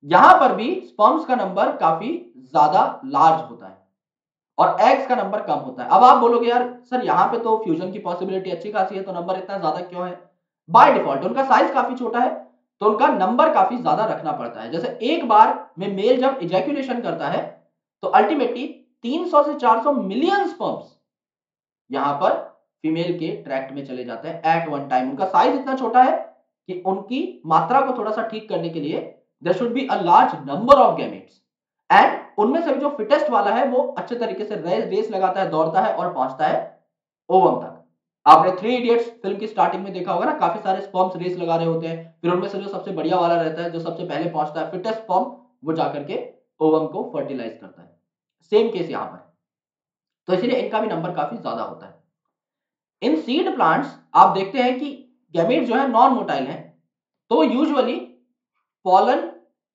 यहाँ पर भी स्पर्म्स का नंबर काफ़ी ज़्यादा लार्ज होता है और एग्स का नंबर कम होता है। अब आप बोलोगे, यार सर यहाँ पे तो फ्यूजन की पॉसिबिलिटी अच्छी खासी है तो नंबर इतना ज़्यादा क्यों है? बाय डिफ़ॉल्ट उनका साइज़ काफ़ी छोटा है तो उनका नंबर काफ़ी ज़्यादा रखना पड़ता है। जैसे एक बार में मेल जब इजैकुलेशन करता है तो अल्टीमेटली 300 से 400 मिलियन स्पर्म्स यहाँ पर फीमेल के ट्रैक्ट में चले जाते हैं एट वन टाइम उनका साइज़ इतना छोटा है कि उनकी मात्रा को थोड़ा सा ठीक करने के लिए there should be a large number of gametes and उनमें से जो फिटेस्ट वाला है, वो अच्छे तरीके से रेस रेस लगाता है, दौड़ता है और पहुँचता है ओवम तक। आपने थ्री इडियट्स फ़िल्म की स्टार्टिंग में देखा होगा ना, काफ़ी सारे स्पॉम्स रेस लगा रहे होते हैं। फिर उनमें से जो सबसे बढ़िया वाला रहता है, जो सबसे पहले पहुँचता है फिटेस्ट स्पॉम वो जाकर के ओवम को फर्टिलाइज करता है। सेम केस यहाँ पर। तो इसलिए इनका भी नंबर काफ़ी ज़्यादा होता है। इन सीड प्लांट्स आप देखते हैं कि गैमेट जो है नॉन मोटाइल है। तो यूजुअली पॉलन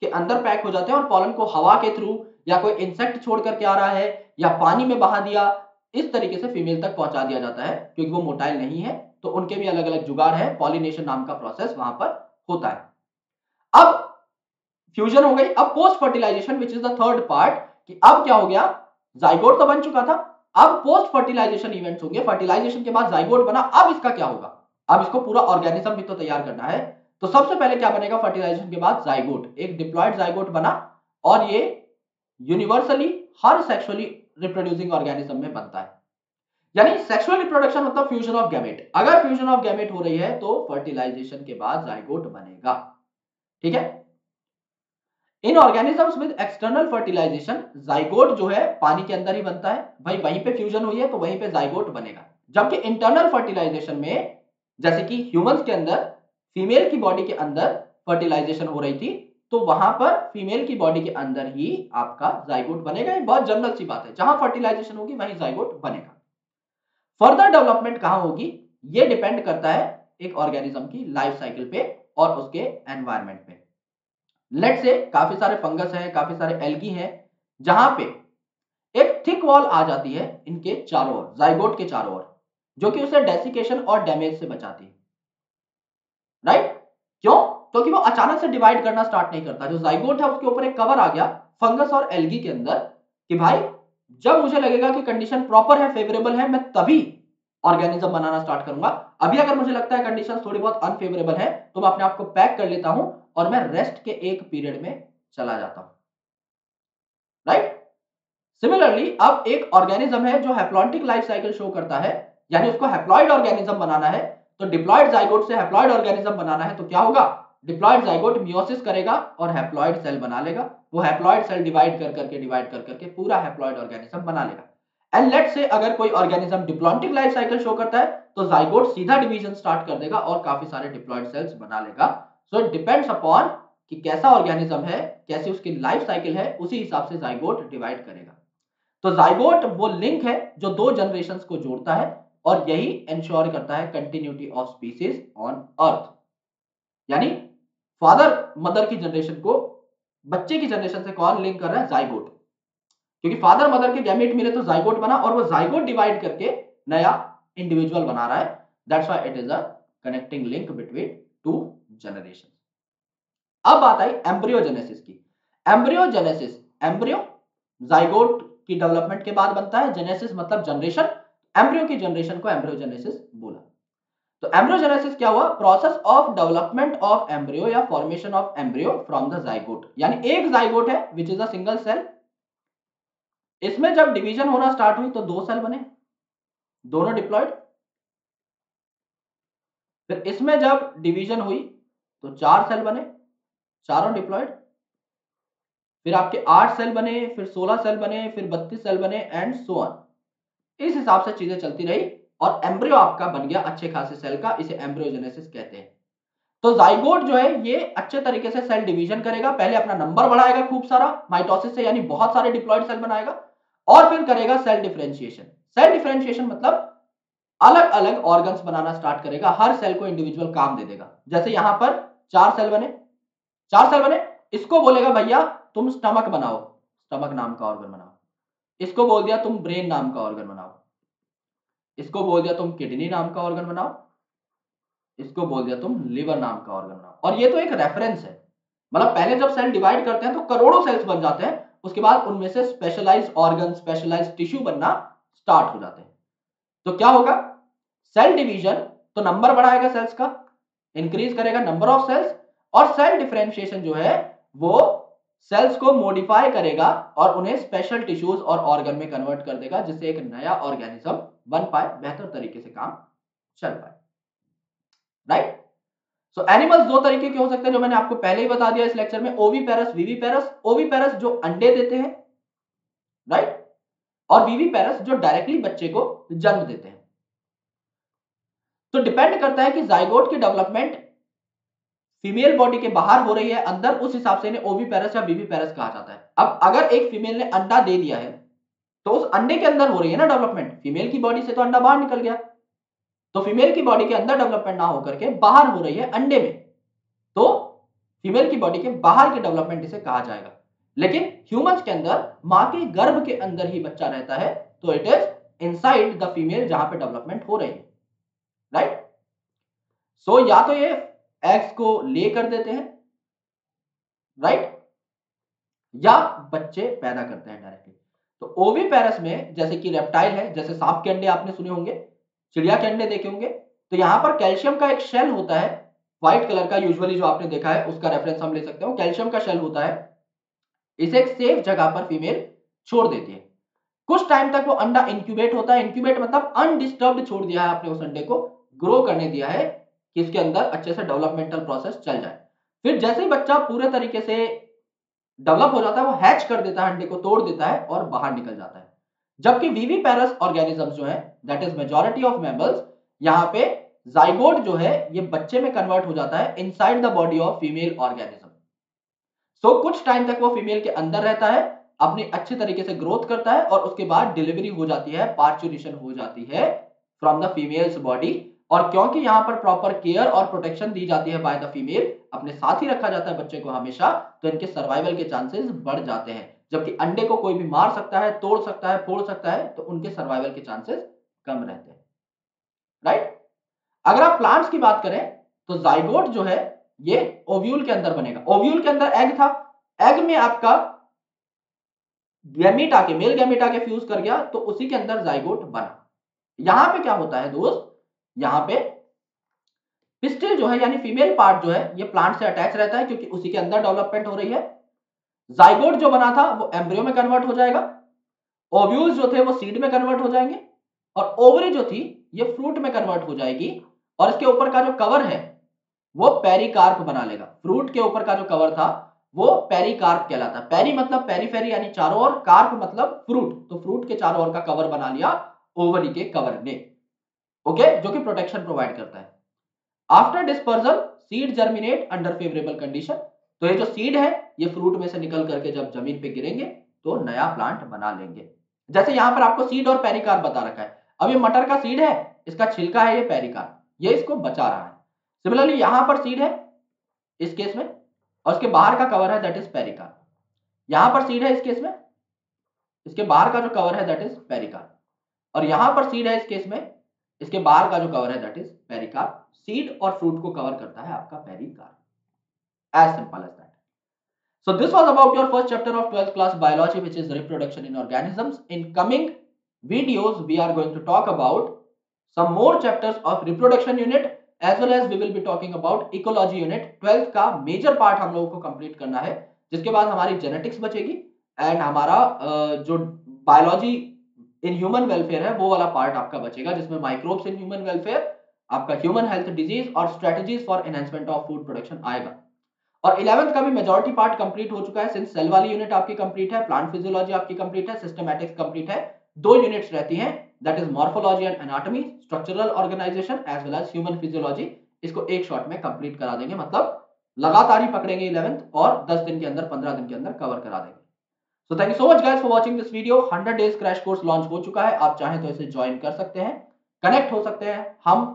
के अंदर पैक हो जाते हैं और पॉलन को हवा के थ्रू या कोई इंसेक्ट छोड़ करके आ रहा है या पानी में बहा दिया, इस तरीके से फीमेल तक पहुँचा दिया जाता है, क्योंकि वो मोटाइल नहीं है तो उनके भी अलग अलग जुगाड़ है पॉलिनेशन नाम का प्रोसेस वहाँ पर होता है। अब फ्यूजन हो गई, अब post fertilization which is the third part कि अब क्या हो गया? जाइगोट तो बन चुका था, अब पोस्ट फर्टिलाइजेशन इवेंट्स होंगे फर्टिलाइजेशन के बाद जाइगोट बना, अब इसका क्या होगा? अब इसको पूरा ऑर्गेनिज्म भी तो तैयार करना है। तो सबसे पहले क्या बनेगा फर्टिलाइजेशन के बाद? जाइगोट एक डिप्लॉयड जाइगोट बना और ये यूनिवर्सली हर सेक्सुअली रिप्रोड्यूसिंग ऑर्गेनिज्म में बनता है। यानी सेक्सुअल रिप्रोडक्शन मतलब फ्यूजन ऑफ़ गैमेट अगर फ्यूजन ऑफ़ गैमेट हो रही है तो फर्टिलाइजेशन के बाद जाइगोट बनेगा। ठीक है? In organisms with external fertilization zygote जो है, पानी के अंदर ही बनता है। भाई, वहीं पे फ्यूजन हुई है तो वहीं पे जाइगोट बनेगा। जबकि इंटरनल फर्टिलाइजेशन में जैसे कि ह्यूमंस के अंदर फीमेल की बॉडी के अंदर फर्टिलाइजेशन हो रही थी तो वहाँ पर फीमेल की बॉडी के अंदर ही आपका जाइगोट बनेगा। ये बहुत जनरल सी बात है। जहाँ फर्टिलाइजेशन होगी, वहीं जाइगोट बनेगा। फर्दर डेवलपमेंट कहाँ होगी? ये डिपेंड करता है एक ऑर्गेनिज्म की लाइफ साइकिल पे और उसके एनवायरमेंट पे। लेट से काफ़ी सारे फंगस हैं, काफ़ी सारे एल्गी हैं, जहाँ पे एक थिक वॉल आ जाती है इनके चारों ओर जाइगोट के चारों ओर। जो कि उसे डेसिकेशन और डैमेज से बचाती है राइट क्यों? क्योंकि वो अचानक से डिवाइड करना स्टार्ट नहीं करता। जो जाइगोट है, उसके ऊपर एक कवर आ गया फंगस और एल्गी के अंदर कि भाई, जब मुझे लगेगा कि कंडीशन प्रॉपर है फेवरेबल है, मैं तभी ऑर्गेनिज्म बनाना स्टार्ट करूँगा। अभी अगर मुझे लगता है कंडीशन थोड़ी बहुत अनफेवरेबल है तो मैं अपने आप को पैक कर लेता हूँ और मैं रेस्ट के एक पीरियड में चला जाता हूँ। राइट सिमिलरली अब एक ऑर्गेनिज्म है जो हैप्लॉन्टिक लाइफ साइकिल शो करता है यानी उसको हैप्लॉइड ऑर्गेनिज्म बनाना है तो डिप्लॉइड जाइगोट से हैप्लॉइड ऑर्गेनिज्म बनाना है तो क्या होगा? डिप्लॉइड जाइगोट मियोसिस करेगा और हैप्लॉइड सेल बना लेगा। वो हैप्लॉइड सेल डिवाइड कर करके डिवाइड कर करके पूरा हैप्लॉइड ऑर्गेनिज्म बना लेगा। एंड लेट से अगर कोई organism diplontic life cycle show करता है तो जाइगोट सीधा डिवीज़न स्टार्ट कर देगा और काफ़ी सारे डिप्लॉइड सेल्स बना लेगा। सो इट डिपेंड्स अपॉन कि कैसा ऑर्गेनिज्म है, कैसी उसकी लाइफ साइकिल है, उसी हिसाब से जाइगोट डिवाइड करेगा। तो जाइगोट वो लिंक है जो दो जनरेशन को जोड़ता है और यही इंश्योर करता है continuity of species on earth यानी फादर मदर की जनरेशन को बच्चे की जनरेशन से कौन लिंक कर रहा है? जाइगोट क्योंकि फादर मदर के गैमेट मिले तो जाइगोट बना और वो जाइगोट डिवाइड करके नया इंडिविजुअल बना रहा है. That's why it is a connecting link between two generation अब बात आई एम्ब्रियोजेनेसिस की. एम्ब्रियोजेनेसिस एम्ब्रियो जाइगोट की डेवलपमेंट के बाद बनता है. जेनेसिस मतलब जनरेशन एम्ब्रियो की जनरेशन को एम्ब्रियोजेनेसिस बोला। तो एम्ब्रियोजेनेसिस क्या हुआ? Process of development of embryo या formation of embryo from the zygote यानी एक जाइगोट है which is a single cell इसमें जब डिवीज़न होना स्टार्ट हुई तो दो सेल बने। दोनों डिप्लॉयड फिर इसमें जब डिवीज़न हुई तो चार सेल बने। चारों डिप्लॉयड फिर आपके आठ सेल बने, फिर सोलह सेल बने, फिर बत्तीस सेल बने एंड सो ऑन इस हिसाब से चीज़ें चलती रही और एम्ब्रियो आपका बन गया अच्छे खासे सेल का, इसे एम्ब्रियोजेनेसिस कहते हैं। तो जाइगोट जो है, ये अच्छे तरीके से सेल डिवीज़न करेगा, पहले अपना नंबर बढ़ाएगा खूब सारा माइटोसिस से यानी बहुत सारे डिप्लॉयड सेल बनाएगा, और फिर करेगा सेल डिफरेंशिएशन सेल डिफरेंशिएशन मतलब अलग अलग ऑर्गन्स बनाना स्टार्ट करेगा, हर सेल को इंडिविजुअल काम दे देगा। जैसे यहाँ पर चार सेल बने, चार सेल बने, इसको बोलेगा भैया, तुम स्टमक बनाओ स्टमक नाम का ऑर्गन बनाओ। इसको बोल दिया तुम ब्रेन नाम का ऑर्गन बनाओ। इसको बोल दिया तुम किडनी नाम का ऑर्गन बनाओ। इसको बोल दिया तुम लिवर नाम का ऑर्गन बनाओ। और ये तो एक रेफरेंस है। मतलब पहले जब सेल डिवाइड करते हैं तो करोड़ों सेल्स बन जाते हैं। उसके बाद उनमें से स्पेशलाइज ऑर्गन स्पेशलाइज टिश्यू बनना स्टार्ट हो जाते हैं। तो क्या होगा? सेल डिवीज़न तो नंबर बढ़ाएगा सेल्स का इंक्रीज करेगा नंबर ऑफ़ सेल्स और सेल डिफरेंशिएशन जो है वो सेल्स को मॉडिफाई करेगा और उन्हें स्पेशल टिश्यूज और ऑर्गन में कन्वर्ट कर देगा, जिससे एक नया ऑर्गेनिज्म बन पाए, बेहतर तरीके से काम चल पाए। राइट सो एनिमल्स दो तरीके के हो सकते हैं, जो मैंने आपको पहले ही बता दिया इस लेक्चर में ओवी पैरस वीवी पैरस ओवी पेरस जो अंडे देते हैं राइट और वीवी पैरस जो डायरेक्टली बच्चे को जन्म देते हैं। तो डिपेंड करता है कि जाइगोट की डेवलपमेंट फीमेल बॉडी के बाहर हो रही है अंदर उस हिसाब से ओवी पेरस या बीवी पेरस कहा जाता है। अब अगर एक फीमेल ने अंडा दे दिया है तो उस अंडे के अंदर हो रही है ना डेवलपमेंट फीमेल की बॉडी से तो अंडा बाहर निकल गया। तो फीमेल की बॉडी के अंदर डेवलपमेंट ना होकर के बाहर हो रही है अंडे में। तो फीमेल की बॉडी के बाहर की डेवलपमेंट इसे कहा जाएगा। लेकिन ह्यूमंस के अंदर माँ के गर्भ के अंदर ही बच्चा रहता है तो it is inside the female जहाँ पे डेवलपमेंट हो रही है। राइट सो so, या तो ये एग्स को ले कर देते हैं राइट या बच्चे पैदा करते हैं डायरेक्टली तो ओवी पैरस में, जैसे कि रेप्टाइल है, जैसे सांप के अंडे आपने सुने होंगे, चिड़िया के अंडे देखे होंगे तो यहाँ पर कैल्शियम का एक शेल होता है व्हाइट कलर का यूजुअली जो आपने देखा है, उसका रेफरेंस हम ले सकते हो कैल्शियम का शेल होता है, इसे एक सेफ़ जगह पर फीमेल छोड़ देती है। कुछ टाइम तक वो अंडा इंक्यूबेट होता है इंक्यूबेट मतलब अनडिस्टर्ब छोड़ दिया है आपने उस अंडे को ग्रो करने दिया है कि इसके अंदर अच्छे से डेवलपमेंटल प्रोसेस चल जाए। फिर जैसे ही बच्चा पूरे तरीके से डेवलप हो जाता है, वो हैच कर देता है अंडे को, तोड़ देता है और बाहर निकल जाता है। जबकि वीवी पैरस ऑर्गेनिज्म जो है that is majority of mammals यहाँ पे जाइगोट जो है, ये बच्चे में कन्वर्ट हो जाता है inside the body of female organism so कुछ टाइम तक वो फीमेल के अंदर रहता है, अपनी अच्छे तरीके से ग्रोथ करता है और उसके बाद डिलीवरी हो जाती है पार्चुरेशन हो जाती है फ्रॉम द फीमेल्स बॉडी और क्योंकि यहाँ पर प्रॉपर केयर और प्रोटेक्शन दी जाती है बाय द फीमेल अपने साथ ही रखा जाता है बच्चे को हमेशा तो इनके सर्वाइवल के चांसेस बढ़ जाते हैं। जबकि अंडे को कोई भी मार सकता है, तोड़ सकता है, फोड़ सकता है तो उनके सर्वाइवल के चांसेस कम रहते हैं। राइट अगर आप प्लांट्स की बात करें तो जाइगोट जो है, ये ओव्यूल के अंदर बनेगा। ओव्यूल के अंदर एग था। एग में आपका गैमीट आके मेल गैमीट आके फ्यूज कर गया तो उसी के अंदर जाइगोट बना। यहाँ पे क्या होता है दोस्त? यहाँ पे पिस्टिल जो है, यानी फीमेल पार्ट जो है, ये प्लांट से अटैच रहता है क्योंकि उसी के अंदर डेवलपमेंट हो रही है। जाइगोट जो बना था, वो एम्ब्रियो में कन्वर्ट हो जाएगा। ओव्यूल्स जो थे, वो सीड में कन्वर्ट हो जाएँगे। और ओवरी जो थी, ये फ्रूट में कन्वर्ट हो जाएगी। और इसके ऊपर का जो कवर है, वो पेरिकार्प बना लेगा। फ्रूट के ऊपर का जो कवर था, वो पेरिकार्प कहलाता है। पेरी मतलब पेरीफेरी यानी चारों ओर। कार्प मतलब फ्रूट तो फ्रूट के चारों ओर का कवर बना लिया ओवरी के कवर ने। ओके, जो कि प्रोटेक्शन प्रोवाइड करता है। After dispersal seed germinate under favourable condition तो ये जो सीड है, ये फ्रूट में से निकल करके जब ज़मीन पे गिरेंगे तो नया प्लांट बना लेंगे। जैसे यहाँ पर आपको सीड और पेरिकार बता रखा है। अब ये मटर का सीड है, इसका छिलका है ये पेरिकार ये इसको बचा रहा है। सिमिलरली यहाँ पर सीड है, इस केस में, और इसके बाहर का कवर है दैट इज़ पेरिकार यहाँ पर सीड है इस केस में, इसके बाहर का जो कवर है दैट इज़ पेरिकार और यहाँ पर सीड है इस केस में इसके बाहर का जो कवर है दैट इज़ पेरिकार सीड और फ्रूट को कवर करता है आपका pericarp as simple as that so this was about your first chapter of twelfth class biology which is reproduction in organism in coming videos we are going to talk about some more chapters of reproduction unit as well as we will be talking about ecology unit twelfth का major part हम लोगों को complete करना है, जिसके बाद हमारी genetics बचेगी एंड हमारा जो बायोलॉजी in human welfare है, वो वाला part आपका बचेगा, जिसमें माइक्रोब्स in human welfare, आपका ह्यूमन हेल्थ डिज़ीज़ और strategies for enhancement of food production आएगा। और इलेवंथ का भी मेजोरिटी पार्ट कंप्लीट हो चुका है सिंस सेल वाली यूनिट आपकी कंप्लीट है प्लांट फिजियोलॉजी आपकी कंप्लीट है सिस्टमैटिक्स कंप्लीट है, दो यूनिट्स रहती हैं that is morphology and anatomy structural organization as well as human physiology इसको एक शॉट में कंप्लीट करा देंगे मतलब लगातार ही पकड़ेंगे इलेवंथ और 10 दिन के अंदर 15 दिन के अंदर कवर करा देंगे। So thank you so much guys for watching this video 100 days crash course launch हो चुका है। आप चाहें तो इसे ज्वाइन कर सकते हैं। कनेक्ट हो सकते हैं। हम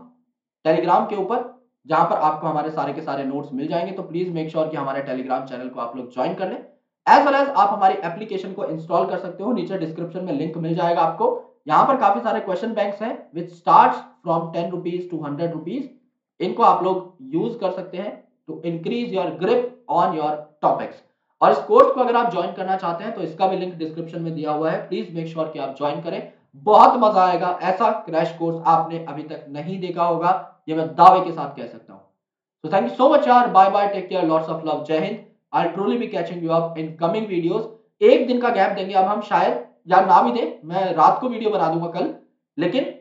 टेलीग्राम के ऊपर, जहाँ पर आपको हमारे सारे के सारे नोट्स मिल जाएँगे। तो प्लीज़ मेक श्योर कि हमारे टेलीग्राम चैनल को आप लोग ज्वाइन कर लें। एज वेल एज आप हमारी एप्लीकेशन को इंस्टॉल कर सकते हो। नीचे डिस्क्रिप्शन में लिंक मिल जाएगा आपको। यहाँ पर काफ़ी सारे क्वेश्चन बैंक्स हैं which start from ten rupees to hundred rupees इनको आप लोग यूज़ कर सकते हैं। To increase your grip on your topics और इस कोर्स को अगर आप ज्वाइन करना चाहते हैं तो इसका भी लिंक डिस्क्रिप्शन में दिया हुआ है। प्लीज़ मेक श्योर कि आप ज्वाइन करें। बहुत मज़ा आएगा। ऐसा क्रैश कोर्स आपने अभी तक नहीं देखा होगा, ये मैं दावे के साथ कह सकता हूँ। So thank you so much यार। Bye bye take care lots of love जय Hind I truly be catching you up in coming videos एक दिन का गैप देंगे अब हम, शायद या ना भी दें, मैं रात को वीडियो बना दूँगा कल। लेकिन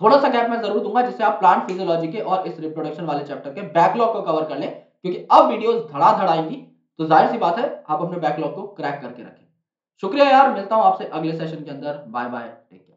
थोड़ा सा गैप मैं ज़रूर दूँगा, जिससे आप प्लांट फिजियोलॉजी के और इस रिप्रोडक्शन वाले चैप्टर के बैकलॉग को कवर कर लें, क्योंकि अब वीडियोस धड़ाधड़ धड़ाएँगी तो ज़ाहिर सी बात है, आप अपने बैकलॉग को क्रैक करके रखें। शुक्रिया यार, मिलता हूँ आपसे अगले सेशन के अंदर। Bye bye take care